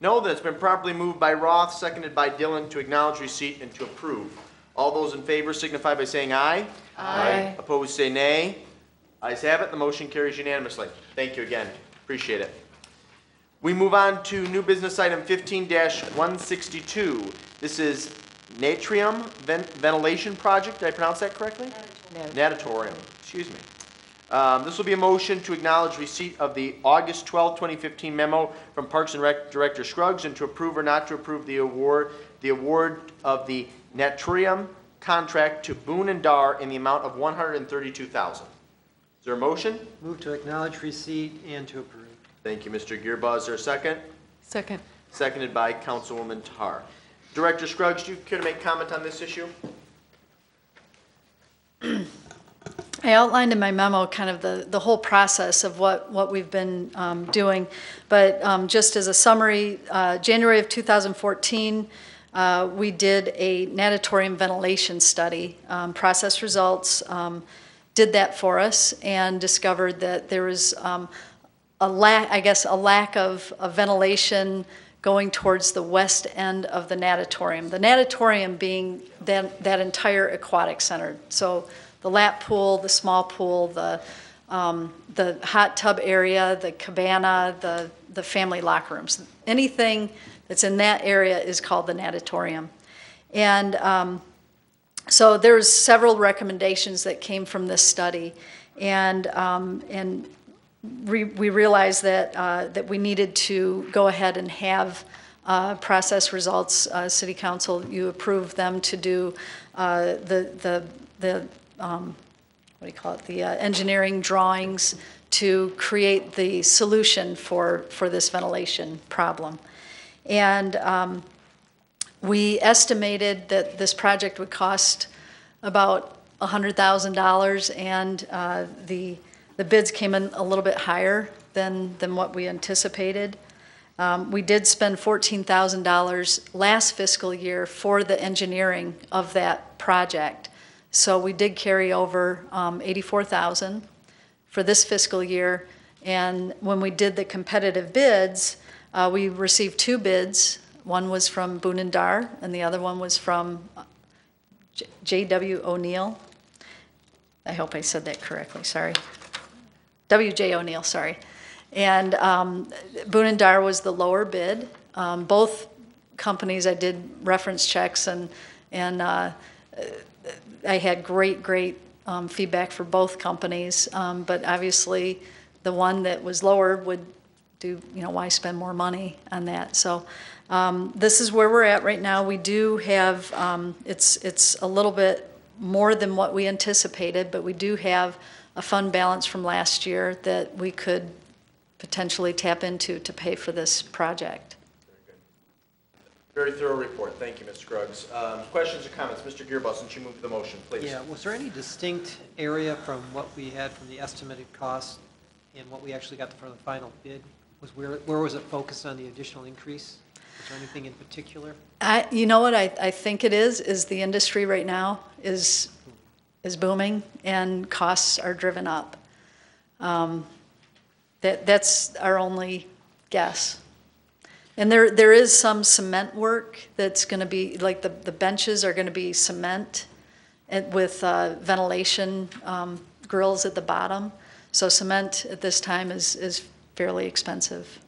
No, then it's been properly moved by Roth, seconded by Dillon to acknowledge receipt and to approve. All those in favor signify by saying aye. Aye. Opposed, say nay. Ayes have it, the motion carries unanimously. Thank you again, appreciate it. We move on to new business item fifteen one sixty-two. This is Natrium Ven- Ventilation Project, did I pronounce that correctly? Natatorium, excuse me. Um, This will be a motion to acknowledge receipt of the August 12, 2015 memo from Parks and Rec Director Scruggs and to approve or not to approve the award, the award of the Natrium contract to Boone and Dar in the amount of 132000 Is there a motion? Move to acknowledge receipt and to approve. Thank you, Mr. Gearbaugh. Is there a second? Second. Seconded by Councilwoman Tar. Director Scruggs, do you care to make comment on this issue? I outlined in my memo kind of the, the whole process of what, what we've been um, doing. But um, just as a summary, uh, January of 2014, uh, we did a natatorium ventilation study. Um, Process results um, did that for us and discovered that there was um, a lack, I guess, a lack of, of ventilation going towards the west end of the natatorium. The natatorium being that, that entire aquatic center. So the lap pool, the small pool, the, um, the hot tub area, the cabana, the, the family locker rooms. Anything that's in that area is called the natatorium. And um, so there's several recommendations that came from this study. And, um, and we, we realized that, uh, that we needed to go ahead and have uh, process results. Uh, City Council, you approved them to do uh, the, the, the um, what do you call it, the uh, engineering drawings to create the solution for, for this ventilation problem. And um, we estimated that this project would cost about $100,000, and uh, the, the bids came in a little bit higher than, than what we anticipated. Um, We did spend $14,000 last fiscal year for the engineering of that project. So we did carry over um, 84,000 for this fiscal year. And when we did the competitive bids, uh, we received two bids. One was from Boone and Dar, and the other one was from uh, J.W. O'Neill. I hope I said that correctly, sorry. W.J. O'Neill, sorry. And um, Boone and Dar was the lower bid. Um, Both companies, I did reference checks, and, and uh, I had great, great um, feedback for both companies. Um, But obviously, the one that was lower would do, you know, why spend more money on that? So um, this is where we're at right now. We do have, um, it's, it's a little bit more than what we anticipated, but we do have a fund balance from last year that we could potentially tap into to pay for this project. Very thorough report, thank you, Mr. Scruggs. Um, Questions or comments? Mr. Gearbaugh, since you moved the motion, please. Yeah, was there any distinct area from what we had from the estimated cost and what we actually got for the final bid? Was where, where was it focused on the additional increase? There anything in particular? I, you know what I, I think it is, is the industry right now is, is booming and costs are driven up. Um, That, that's our only guess. And there, there is some cement work that's gonna be, like the, the benches are gonna be cement and with uh, ventilation um, grills at the bottom. So cement at this time is, is fairly expensive.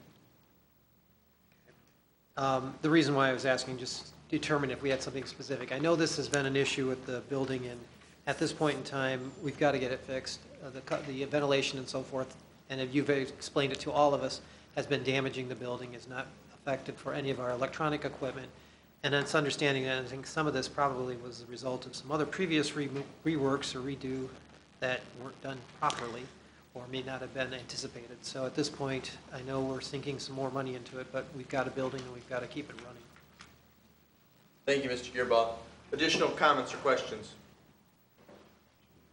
Um, The reason why I was asking, just determine if we had something specific. I know this has been an issue with the building, and at this point in time, we've got to get it fixed. Uh, The the ventilation and so forth, and if you've explained it to all of us, has been damaging the building, is not affected for any of our electronic equipment. And it's understanding that I think some of this probably was the result of some other previous re- reworks or redo that weren't done properly or may not have been anticipated. So at this point, I know we're sinking some more money into it, but we've got a building and we've got to keep it running. Thank you, Mr. Gearbaugh. Additional comments or questions?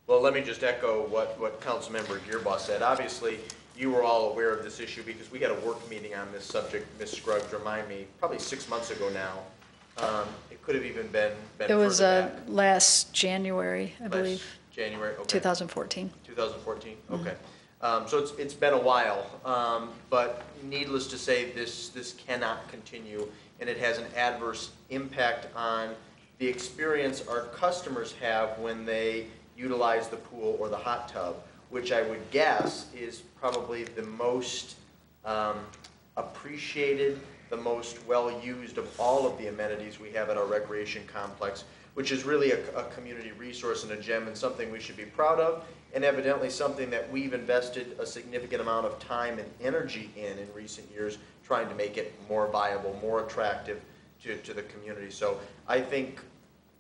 Well, let me just echo what, what Councilmember Gearbaugh said. Obviously, you were all aware of this issue because we had a work meeting on this subject, Ms. Scruggs, remind me, probably six months ago now. Um, It could have even been, been It was further uh, back. last January, I Last believe, January, okay. 2014. 2014, okay. Um, So it's, it's been a while, um, but needless to say, this, this cannot continue, and it has an adverse impact on the experience our customers have when they utilize the pool or the hot tub, which I would guess is probably the most um, appreciated, the most well-used of all of the amenities we have at our recreation complex, which is really a, a community resource and a gem and something we should be proud of, and evidently something that we've invested a significant amount of time and energy in in recent years, trying to make it more viable, more attractive to, to the community. So I think,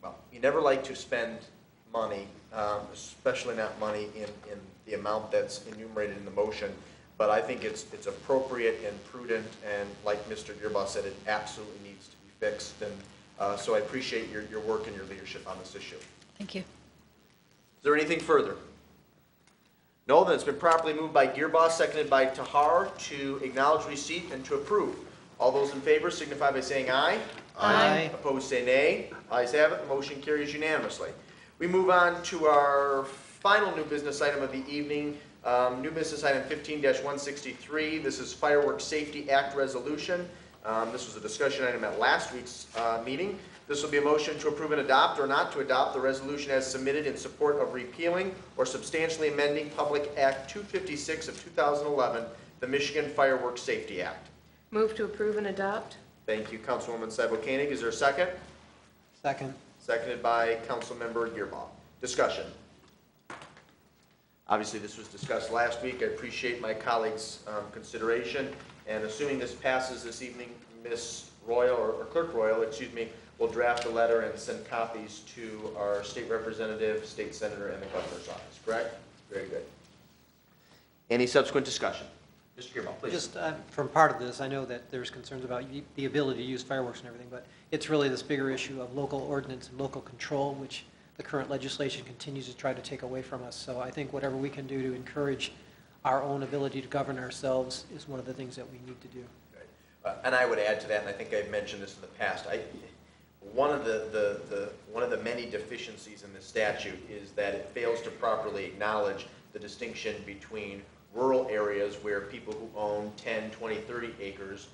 well, you never like to spend money, um, especially not money in, in the amount that's enumerated in the motion, but I think it's, it's appropriate and prudent, and like Mr. Gearbaugh said, it absolutely needs to be fixed. And uh, so I appreciate your, your work and your leadership on this issue. Thank you. Is there anything further? No, then it's been properly moved by Gearbaugh, seconded by TerHaar to acknowledge receipt and to approve. All those in favor signify by saying aye. Aye. Opposed, say nay. Ayes have it, the motion carries unanimously. We move on to our final new business item of the evening, um, new business item 15 163. This is Fireworks Safety Act Resolution. Um, this was a discussion item at last week's, uh, meeting. This will be a motion to approve and adopt or not to adopt the resolution as submitted in support of repealing or substantially amending Public Act two fifty-six of two thousand eleven, the Michigan Fireworks Safety Act. Move to approve and adopt? Thank you, Councilwoman Cybo Koenig. Is there a second? Second. Seconded by Councilmember Gearbaugh. Discussion. Obviously, this was discussed last week. I appreciate my colleagues' um, consideration. And assuming this passes this evening, Ms. Royal, or or Clerk Royal, excuse me, will draft a letter and send copies to our state representative, state senator, and the governor's office, correct? Very good. Any subsequent discussion? Mr. Gearbaugh, please. Just uh, from part of this, I know that there's concerns about the ability to use fireworks and everything, but it's really this bigger issue of local ordinance and local control, which the current legislation continues to try to take away from us. So I think whatever we can do to encourage our own ability to govern ourselves is one of the things that we need to do. Uh, And I would add to that, and I think I've mentioned this in the past, I, one of the, the, the, one of the many deficiencies in this statute is that it fails to properly acknowledge the distinction between rural areas where people who own 10, 20, 30 acres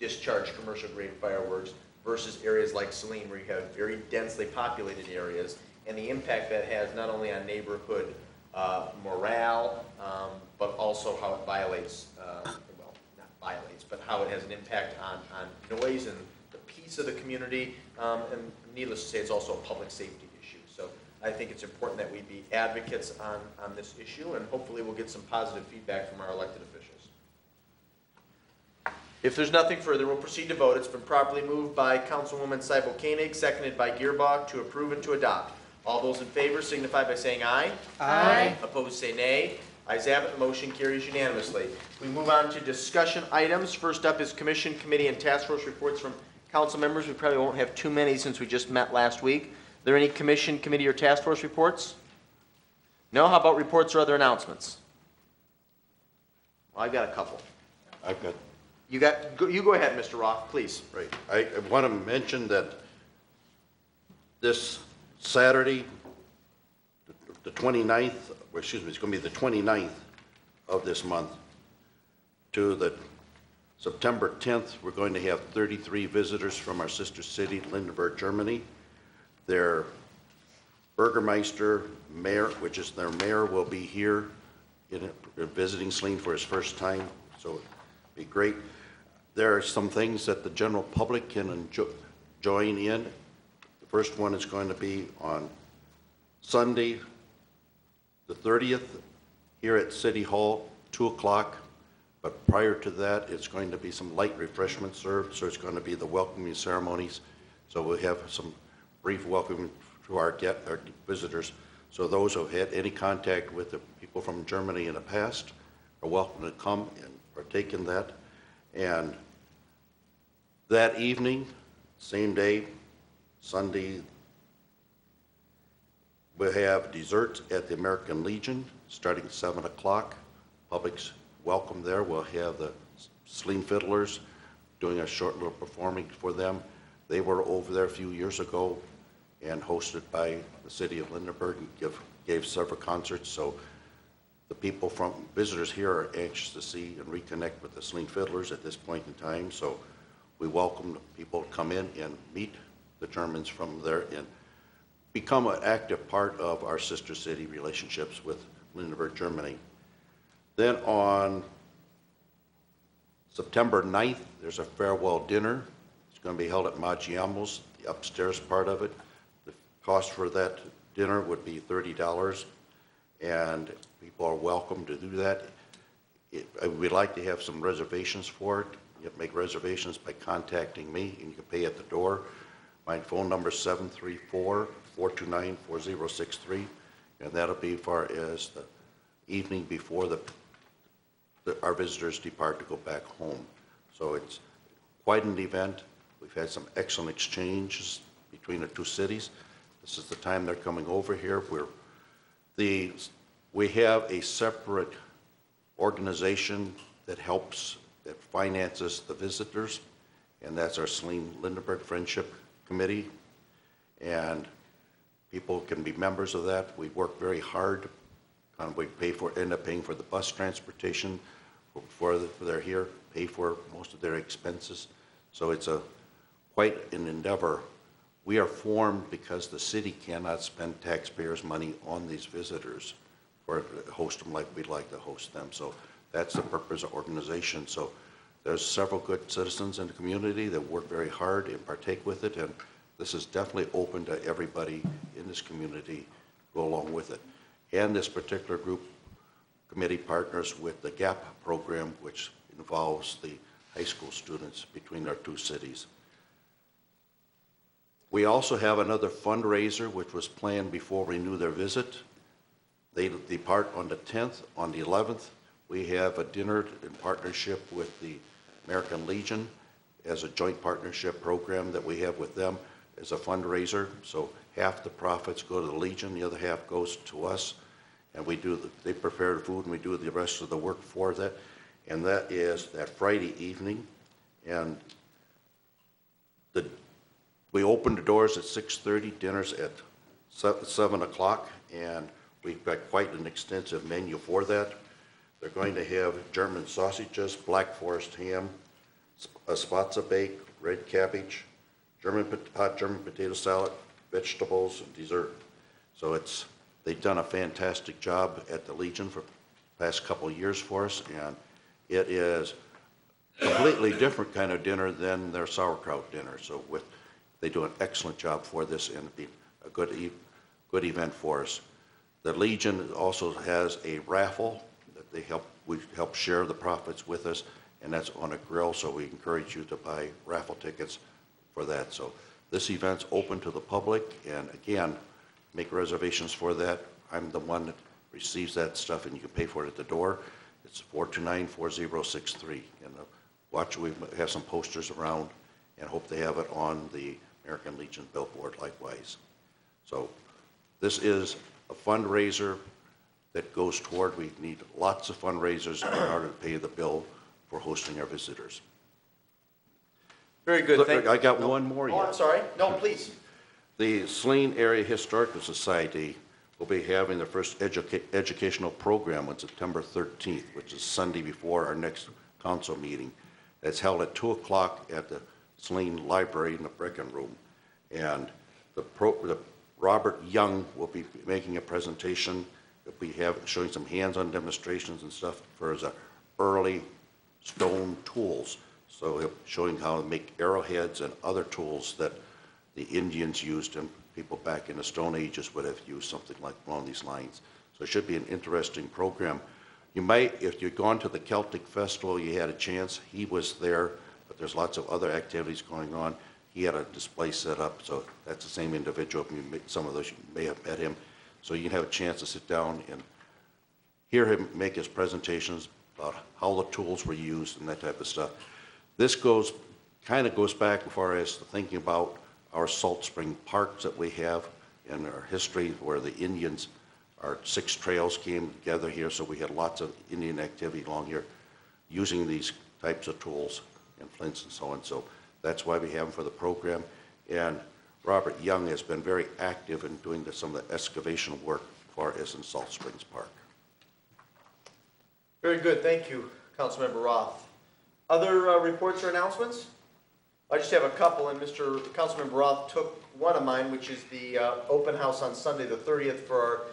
discharge commercial grade fireworks versus areas like Saline where you have very densely populated areas and the impact that has not only on neighborhood uh, morale, um, but also how it violates, uh, well, not violates, but how it has an impact on, on noise and the peace of the community. Um, And needless to say, it's also a public safety issue. So I think it's important that we be advocates on, on this issue, and hopefully we'll get some positive feedback from our elected officials. If there's nothing further, we'll proceed to vote. It's been properly moved by Councilwoman Cybo Koenig, seconded by Gearbaugh, to approve and to adopt. All those in favor signify by saying aye. Aye. Opposed, say nay. Ayes have it, the motion carries unanimously. We move on to discussion items. First up is commission, committee, and task force reports from council members. We probably won't have too many since we just met last week. Are there any commission, committee, or task force reports? No? How about reports or other announcements? Well, I've got a couple. I've got You got, go- you go ahead, Mr. Roth, please. Right. I, I want to mention that this Saturday, the 29th, or excuse me, it's going to be the 29th of this month to the September 10th, we're going to have 33 visitors from our sister city, Lindenberg, Germany. Their Burgermeister, mayor, which is their mayor, will be here in, visiting Saline for his first time, so it'd be great. There are some things that the general public can enjo- join in. First one is going to be on Sunday, the 30th, here at City Hall, 2 o'clock. But prior to that, it's going to be some light refreshments served, so it's going to be the welcoming ceremonies. So we'll have some brief welcome to our get, our visitors. So those who've had any contact with the people from Germany in the past are welcome to come and partake in that. And that evening, same day, Sunday, we'll have desserts at the American Legion, starting at 7 o'clock. Public's welcome there. We'll have the Saline Fiddlers doing a short little performing for them. They were over there a few years ago and hosted by the city of Lindenberg and give, gave several concerts, so The people from, visitors here are anxious to see and reconnect with the Saline Fiddlers at this point in time, so we welcome people to come in and meet the Germans from there and become an active part of our sister city relationships with Lindenberg, Germany. Then on September 9th, there's a farewell dinner. It's going to be held at Mangiamo's, the upstairs part of it. The cost for that dinner would be $30, and people are welcome to do that. It- We'd like to have some reservations for it. You make reservations by contacting me, and you can pay at the door. My phone number is 734-429-4063, and that'll be far as the evening before the the- our visitors depart to go back home. So it's quite an event. We've had some excellent exchanges between the two cities. This is the time they're coming over here. We're, the, we have a separate organization that helps, that finances the visitors, and that's our Saline Lindenberg Friendship Committee. And people can be members of that. We work very hard of we pay for, end up paying for the bus transportation for they're here, pay for most of their expenses. So it's a, quite an endeavor. We are formed because the city cannot spend taxpayers' money on these visitors or host them like we'd like to host them. So that's the purpose of organization. So there's several good citizens in the community that work very hard and partake with it, and this is definitely open to everybody in this community go along with it. And this particular group committee partners with the GAP program, which involves the high school students between our two cities. We also have another fundraiser, which was planned before we knew their visit. They depart on the 10th. On the 11th, we have a dinner in partnership with the American Legion as a joint partnership program that we have with them as a fundraiser. So half the profits go to the Legion, the other half goes to us. And we do, the- they prepare the food and we do the rest of the work for that. And that is that Friday evening. And the, we open the doors at 6:30, dinner's at se- 7 o'clock, and we've got quite an extensive menu for that. They're going to have German sausages, Black Forest ham, a uh, spatza bake, red cabbage, German, hot German potato salad, vegetables, and dessert. So it's, they've done a fantastic job at the Legion for the past couple of years for us, and it is a completely different kind of dinner than their sauerkraut dinner. So with, they do an excellent job for this and be a good, e- good event for us. The Legion also has a raffle they help, we help share the profits with us, and that's on a grill, so we encourage you to buy raffle tickets for that. So this event's open to the public, and again, make reservations for that. I'm the one that receives that stuff, and you can pay for it at the door. It's 429-4063. And uh, watch, we have some posters around, and hope they have it on the American Legion billboard likewise. So this is a fundraiser that goes toward, we need lots of fundraisers in order to pay the bill for hosting our visitors. Very good, Look, thank. I got one more Oh, yet. I'm sorry, no, please. The Saline Area Historical Society will be having their first educa- educational program on September 13th, which is Sunday before our next council meeting. It's held at 2 o'clock at the Saline Library in the Brecken Room. And the pro, the, Robert Young will be making a presentation. Be have, showing some hands-on demonstrations and stuff for uh, early stone tools. So showing how to make arrowheads and other tools that the Indians used and people back in the Stone Ages would have used something like along these lines. So it should be an interesting program. You might, if you'd gone to the Celtic Festival, you had a chance. He was there, but there's lots of other activities going on. He had a display set up, so that's the same individual. Some of those you may have met him. So you can have a chance to sit down and hear him make his presentations about how the tools were used and that type of stuff. This goes, kind of goes back as far as thinking about our salt spring parks that we have and our history where the Indians, our six trails came together here, so we had lots of Indian activity along here using these types of tools and flints and so on. So that's why we have them for the program. And Robert Young has been very active in doing the- some of the excavation work for us in Salt Springs Park. Very good, thank you, Councilmember Roth. Other uh, reports or announcements? I just have a couple, and Mr. Councilmember Roth took one of mine, which is the uh, open house on Sunday, the 30th, for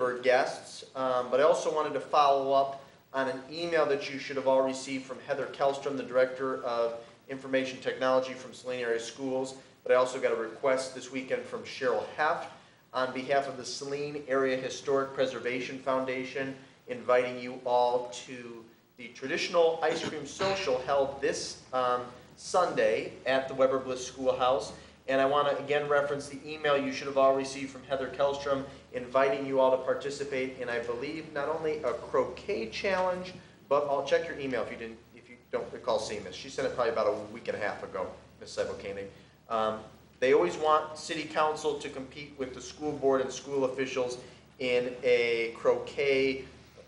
our guests. Um, But I also wanted to follow up on an email that you should have all received from Heather Kellstrom, the Director of Information Technology from Saline Area Schools. But I also got a request this weekend from Cheryl Heft on behalf of the Saline Area Historic Preservation Foundation, inviting you all to the traditional ice cream social held this um, Sunday at the Weber Bliss Schoolhouse. And I want to again reference the email you should have all received from Heather Kellstrom, inviting you all to participate in, I believe, not only a croquet challenge, but I'll check your email if you didn't, if you don't recall seeing this. She sent it probably about a week and a half ago, Ms. Koenig. Um, They always want city council to compete with the school board and school officials in a croquet,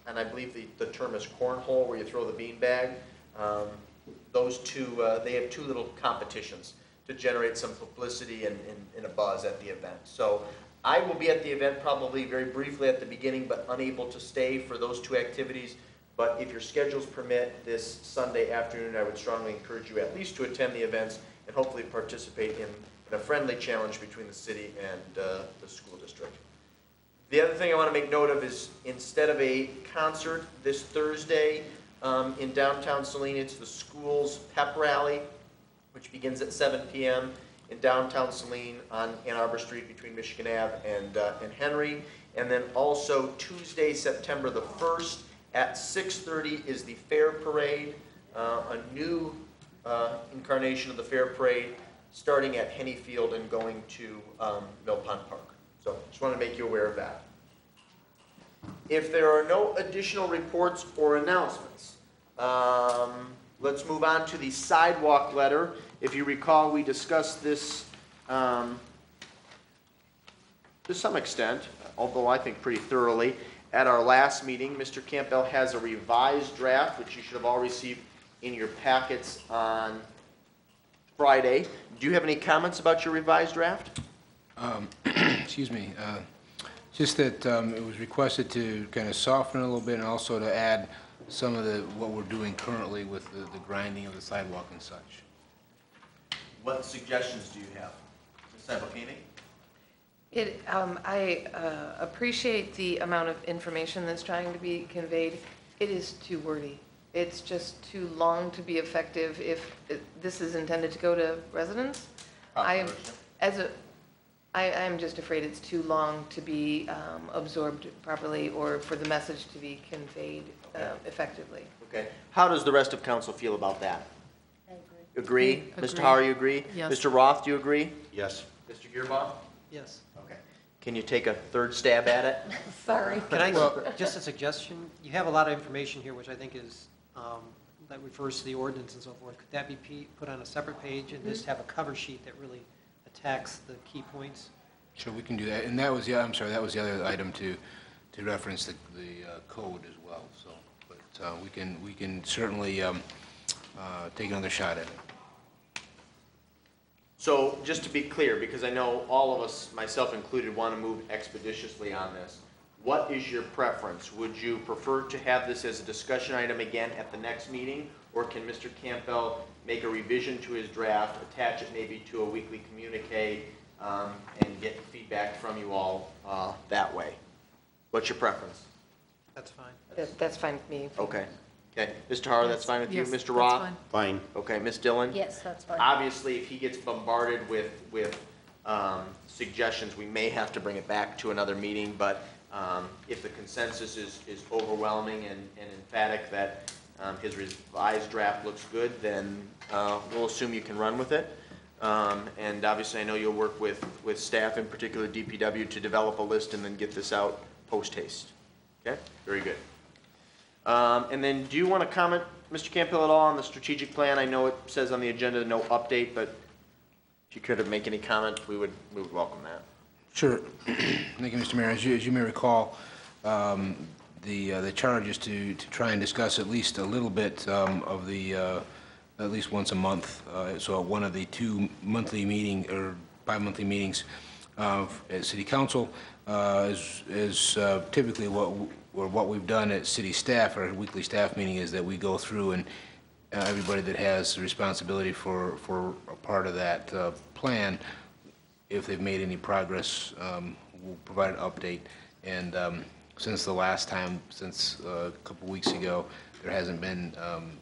and I believe the, the term is cornhole, where you throw the bean bag. Um, Those two, uh, they have two little competitions to generate some publicity and, and- and a buzz at the event. So I will be at the event probably very briefly at the beginning, but unable to stay for those two activities. But if your schedules permit, this Sunday afternoon, I would strongly encourage you at least to attend the events and hopefully participate in, in a friendly challenge between the city and uh, the school district. The other thing I want to make note of is instead of a concert this Thursday um, in downtown Saline, it's the school's pep rally, which begins at 7 PM in downtown Saline on Ann Arbor Street between Michigan Ave and, uh, and Henry. And then also Tuesday, September the 1st at 6:30 is the Fair Parade, uh, a new uh, incarnation of the Fair Parade, starting at Henny Field and going to um, Mill Pond Park. So just want to make you aware of that. If there are no additional reports or announcements, um, let's move on to the sidewalk letter. If you recall, we discussed this um, to some extent, although I think pretty thoroughly, at our last meeting. Mr. Campbell has a revised draft, which you should have all received in your packets on Friday. Do you have any comments about your revised draft? Um, Excuse me. uh, Just that um, it was requested to kind of soften it a little bit and also to add some of the, what we're doing currently with the the grinding of the sidewalk and such. What suggestions do you have? Ms. Sabakini? It, um, I uh, appreciate the amount of information that's trying to be conveyed. It is too wordy. It's just too long to be effective if it- this is intended to go to residents. I am, as a, I, I'm just afraid it's too long to be um, absorbed properly or for the message to be conveyed uh, effectively. Okay. How does the rest of council feel about that? Agree? Mr. Agree. Har, you agree? Yes. Mr. Roth, do you agree? Yes. Mr. Gearbaugh? Yes. Okay. Can you take a third stab at it? Sorry. Can I, just a suggestion, you have a lot of information here, which I think is, um, that refers to the ordinance and so forth. Could that be put on a separate page and just have a cover sheet that really attacks the key points? Sure, we can do that. And that was, the I'm sorry, that was the other item to, to reference the, the uh, code as well, so. But uh, we can, we can certainly um, uh, take another shot at it. So just to be clear, because I know all of us, myself included, want to move expeditiously on this, what is your preference? Would you prefer to have this as a discussion item again at the next meeting? Or can Mr. Campbell make a revision to his draft, attach it maybe to a weekly communique, um, and get feedback from you all uh, that way? What's your preference? That's fine. That- That's fine with me. Okay. Okay, Mr. Har, that's fine with you? Yes, Mr. Roth? fine. Fine. Okay, Ms. Dillon? Yes, that's fine. Obviously, if he gets bombarded with, with um, suggestions, we may have to bring it back to another meeting, but um, if the consensus is, is overwhelming and and emphatic that um, his revised draft looks good, then uh, we'll assume you can run with it. Um, And obviously, I know you'll work with, with staff, in particular DPW, to develop a list and then get this out post haste. Okay, very good. Um, And then, do you want to comment, Mr. Campbell, at all on the strategic plan? I know it says on the agenda, no update, but if you could make any comment, we would, we would welcome that. Sure. Thank you, Mr. Mayor. As you, as you may recall, um, the, uh, the charge is to, to try and discuss at least a little bit um, of the, uh, at least once a month. Uh, So one of the two monthly meeting, or bi-monthly meetings of, at city council, uh, is, is uh, typically what, or what we've done at city staff, our weekly staff meeting, is that we go through and uh, everybody that has responsibility for, for a part of that uh, plan, if they've made any progress, um, we'll provide an update. And um, since the last time, since uh, a couple weeks ago, there hasn't been um,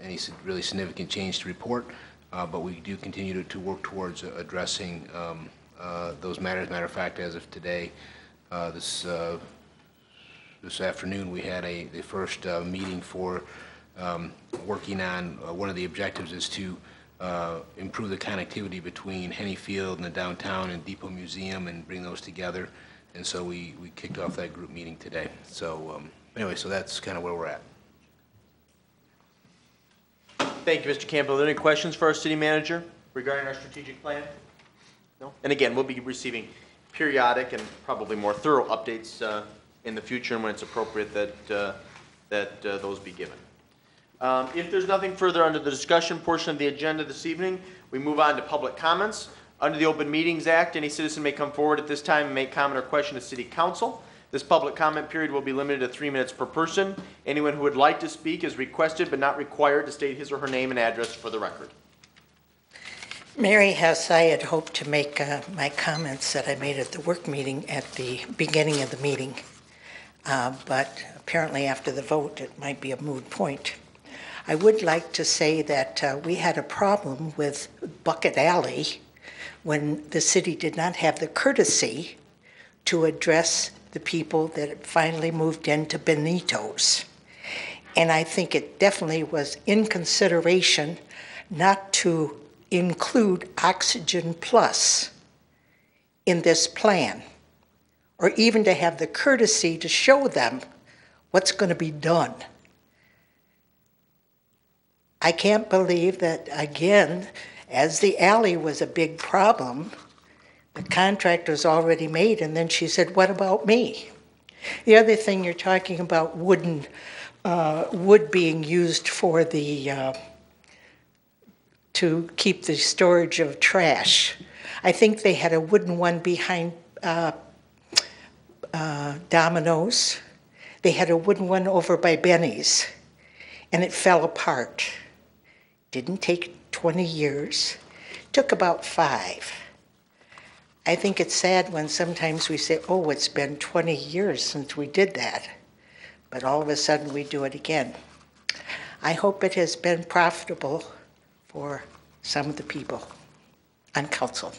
any really significant change to report, uh, but we do continue to, to work towards addressing um, uh, those matters. Matter of fact, as of today, uh, this, uh, this afternoon, we had a, the first uh, meeting for um, working on, one of the objectives is to uh, improve the connectivity between Henny Field and the downtown and Depot Museum and bring those together. And so we, we kicked off that group meeting today. So um, anyway, so that's kind of where we're at. Thank you, Mr. Campbell. Are there any questions for our city manager regarding our strategic plan? No? And again, we'll be receiving periodic and probably more thorough updates uh, in the future and when it's appropriate that, uh, that uh, those be given. Um, If there's nothing further under the discussion portion of the agenda this evening, we move on to public comments. Under the Open Meetings Act, any citizen may come forward at this time and make comment or question to city council. This public comment period will be limited to three minutes per person. Anyone who would like to speak is requested but not required to state his or her name and address for the record. Mary Hess, I had hoped to make uh, my comments that I made at the work meeting at the beginning of the meeting, Uh, but apparently after the vote, it might be a moot point. I would like to say that uh, we had a problem with Bucket Alley when the city did not have the courtesy to address the people that finally moved into Benito's. And I think it definitely was in consideration not to include Oxygen Plus in this plan, or even to have the courtesy to show them what's going to be done. I can't believe that, again, as the alley was a big problem, the contractor's already made, and then she said, what about me? The other thing, you're talking about wooden, uh, wood being used for the, uh, to keep the storage of trash. I think they had a wooden one behind uh, uh, Domino's. They had a wooden one over by Benny's, and it fell apart. Didn't take 20 years, took about five. I think it's sad when sometimes we say, oh, it's been 20 years since we did that, but all of a sudden we do it again. I hope it has been profitable for some of the people on council.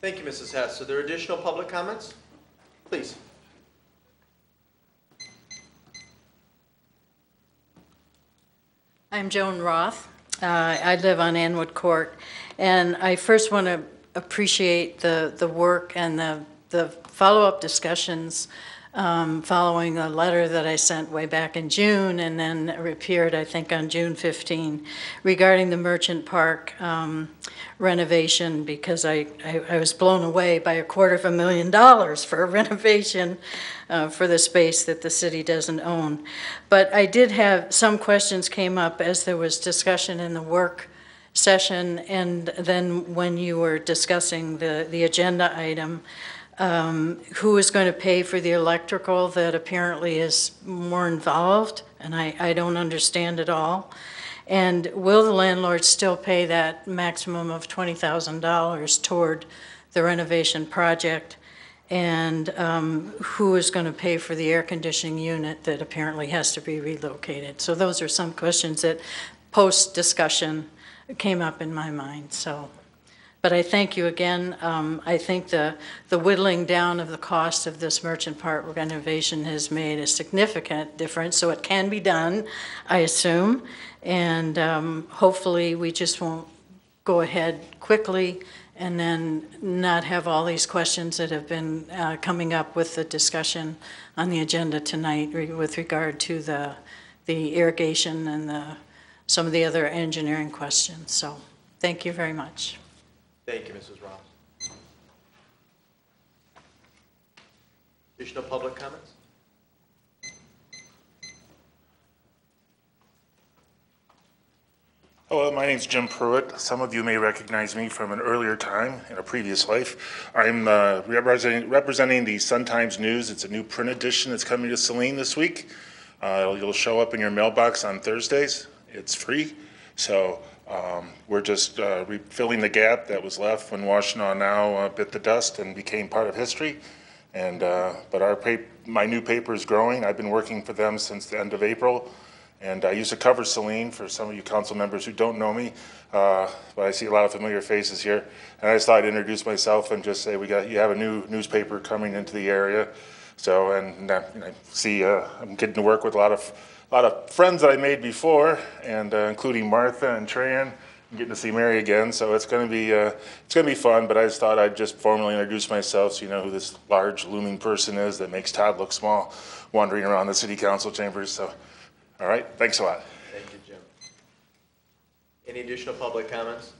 Thank you, Mrs. Hess. Are there additional public comments? Please. I'm Joan Roth. Uh, I live on Anwood Court, and I first want to appreciate the, the work and the, the follow-up discussions um, following a letter that I sent way back in June and then appeared, I think, on June 15 regarding the Merchant Park um, renovation because I, I, I was blown away by a quarter of a million dollars for a renovation uh, for the space that the city doesn't own. But I did have, some questions came up as there was discussion in the work session and then when you were discussing the, the agenda item um, who is going to pay for the electrical that apparently is more involved, and I, I don't understand at all. And will the landlord still pay that maximum of $20,000 toward the renovation project? And um, who is going to pay for the air conditioning unit that apparently has to be relocated? So those are some questions that post-discussion came up in my mind, so. But I thank you again. Um, I think the, the whittling down of the cost of this merchant park renovation has made a significant difference, so it can be done, I assume. And um, hopefully, we just won't go ahead quickly and then not have all these questions that have been uh, coming up with the discussion on the agenda tonight with regard to the, the irrigation and the, some of the other engineering questions. So, thank you very much. Thank you, Mrs. Roth. Additional public comments? Hello, my name is Jim Pruitt. Some of you may recognize me from an earlier time in a previous life. I'm uh, representing representing the Sun Times News. It's a new print edition that's coming to Saline this week. Uh, It'll show up in your mailbox on Thursdays. It's free. So um, we're just uh, refilling the gap that was left when Washtenaw Now uh, bit the dust and became part of history. And, uh, but our my new paper is growing. I've been working for them since the end of April. And I used to cover Saline for some of you council members who don't know me, uh, but I see a lot of familiar faces here. And I just thought I'd introduce myself and just say we got, you have a new newspaper coming into the area. So, and uh, know, see, uh, I'm getting to work with a lot of, a lot of friends that I made before, and uh, including Martha and Tran. I'm getting to see Mary again, so it's going to be, uh, it's going to be fun. But I just thought I'd just formally introduce myself, so you know who this large looming person is that makes Todd look small, wandering around the city council chambers. So, all right, thanks a lot. Thank you, Jim. Any additional public comments?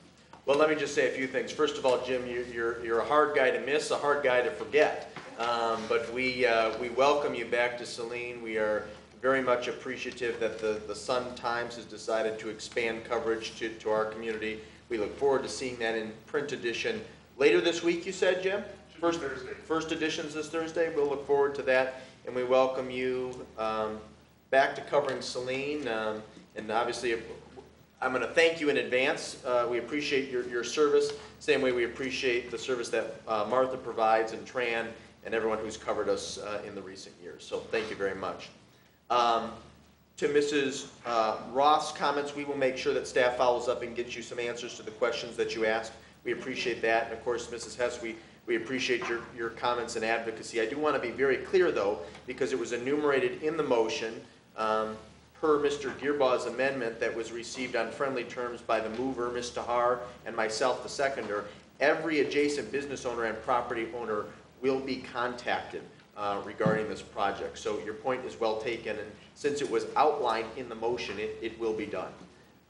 Well, let me just say a few things. First of all, Jim, you- you're, you're a hard guy to miss, a hard guy to forget. Um, But we, uh, we welcome you back to Saline. We are very much appreciative that the, the Sun Times has decided to expand coverage to, to our community. We look forward to seeing that in print edition later this week, you said, Jim? First Thursday. First edition's this Thursday. We'll look forward to that. And we welcome you um, back to covering Saline. Um, And obviously, I'm going to thank you in advance. Uh, We appreciate your, your service, same way we appreciate the service that uh, Martha provides and Tran and everyone who's covered us uh, in the recent years. So thank you very much. Um, To Mrs. uh, Roth's comments, we will make sure that staff follows up and gets you some answers to the questions that you asked. We appreciate that. And of course, Mrs. Hess, we, we appreciate your, your comments and advocacy. I do want to be very clear, though, because it was enumerated in the motion, um, per Mr. Gearbaugh's amendment that was received on friendly terms by the mover, Ms. TerHaar, and myself, the seconder, every adjacent business owner and property owner will be contacted uh, regarding this project. So your point is well taken, and since it was outlined in the motion, it, it will be done.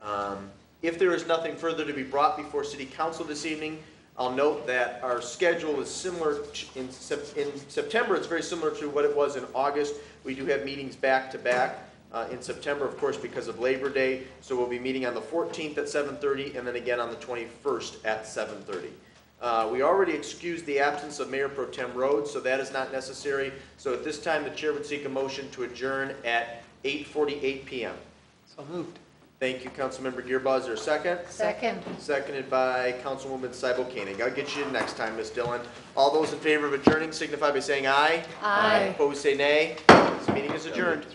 Um, If there is nothing further to be brought before city council this evening, I'll note that our schedule is similar in, in September, it's very similar to what it was in August. We do have meetings back to back uh, in September, of course, because of Labor Day. So we'll be meeting on the 14th at 7:30 and then again on the 21st at 7:30. Uh, We already excused the absence of Mayor Pro Tem Rhodes, so that is not necessary. So at this time, the chair would seek a motion to adjourn at 8:48 PM. So moved. Thank you, Councilmember Gearbaugh. Is there a second? Second. Seconded by Councilwoman Cybo Koenig. I'll get you next time, Ms. Dillon. All those in favor of adjourning signify by saying aye. Aye. Opposed, say nay. This meeting is adjourned.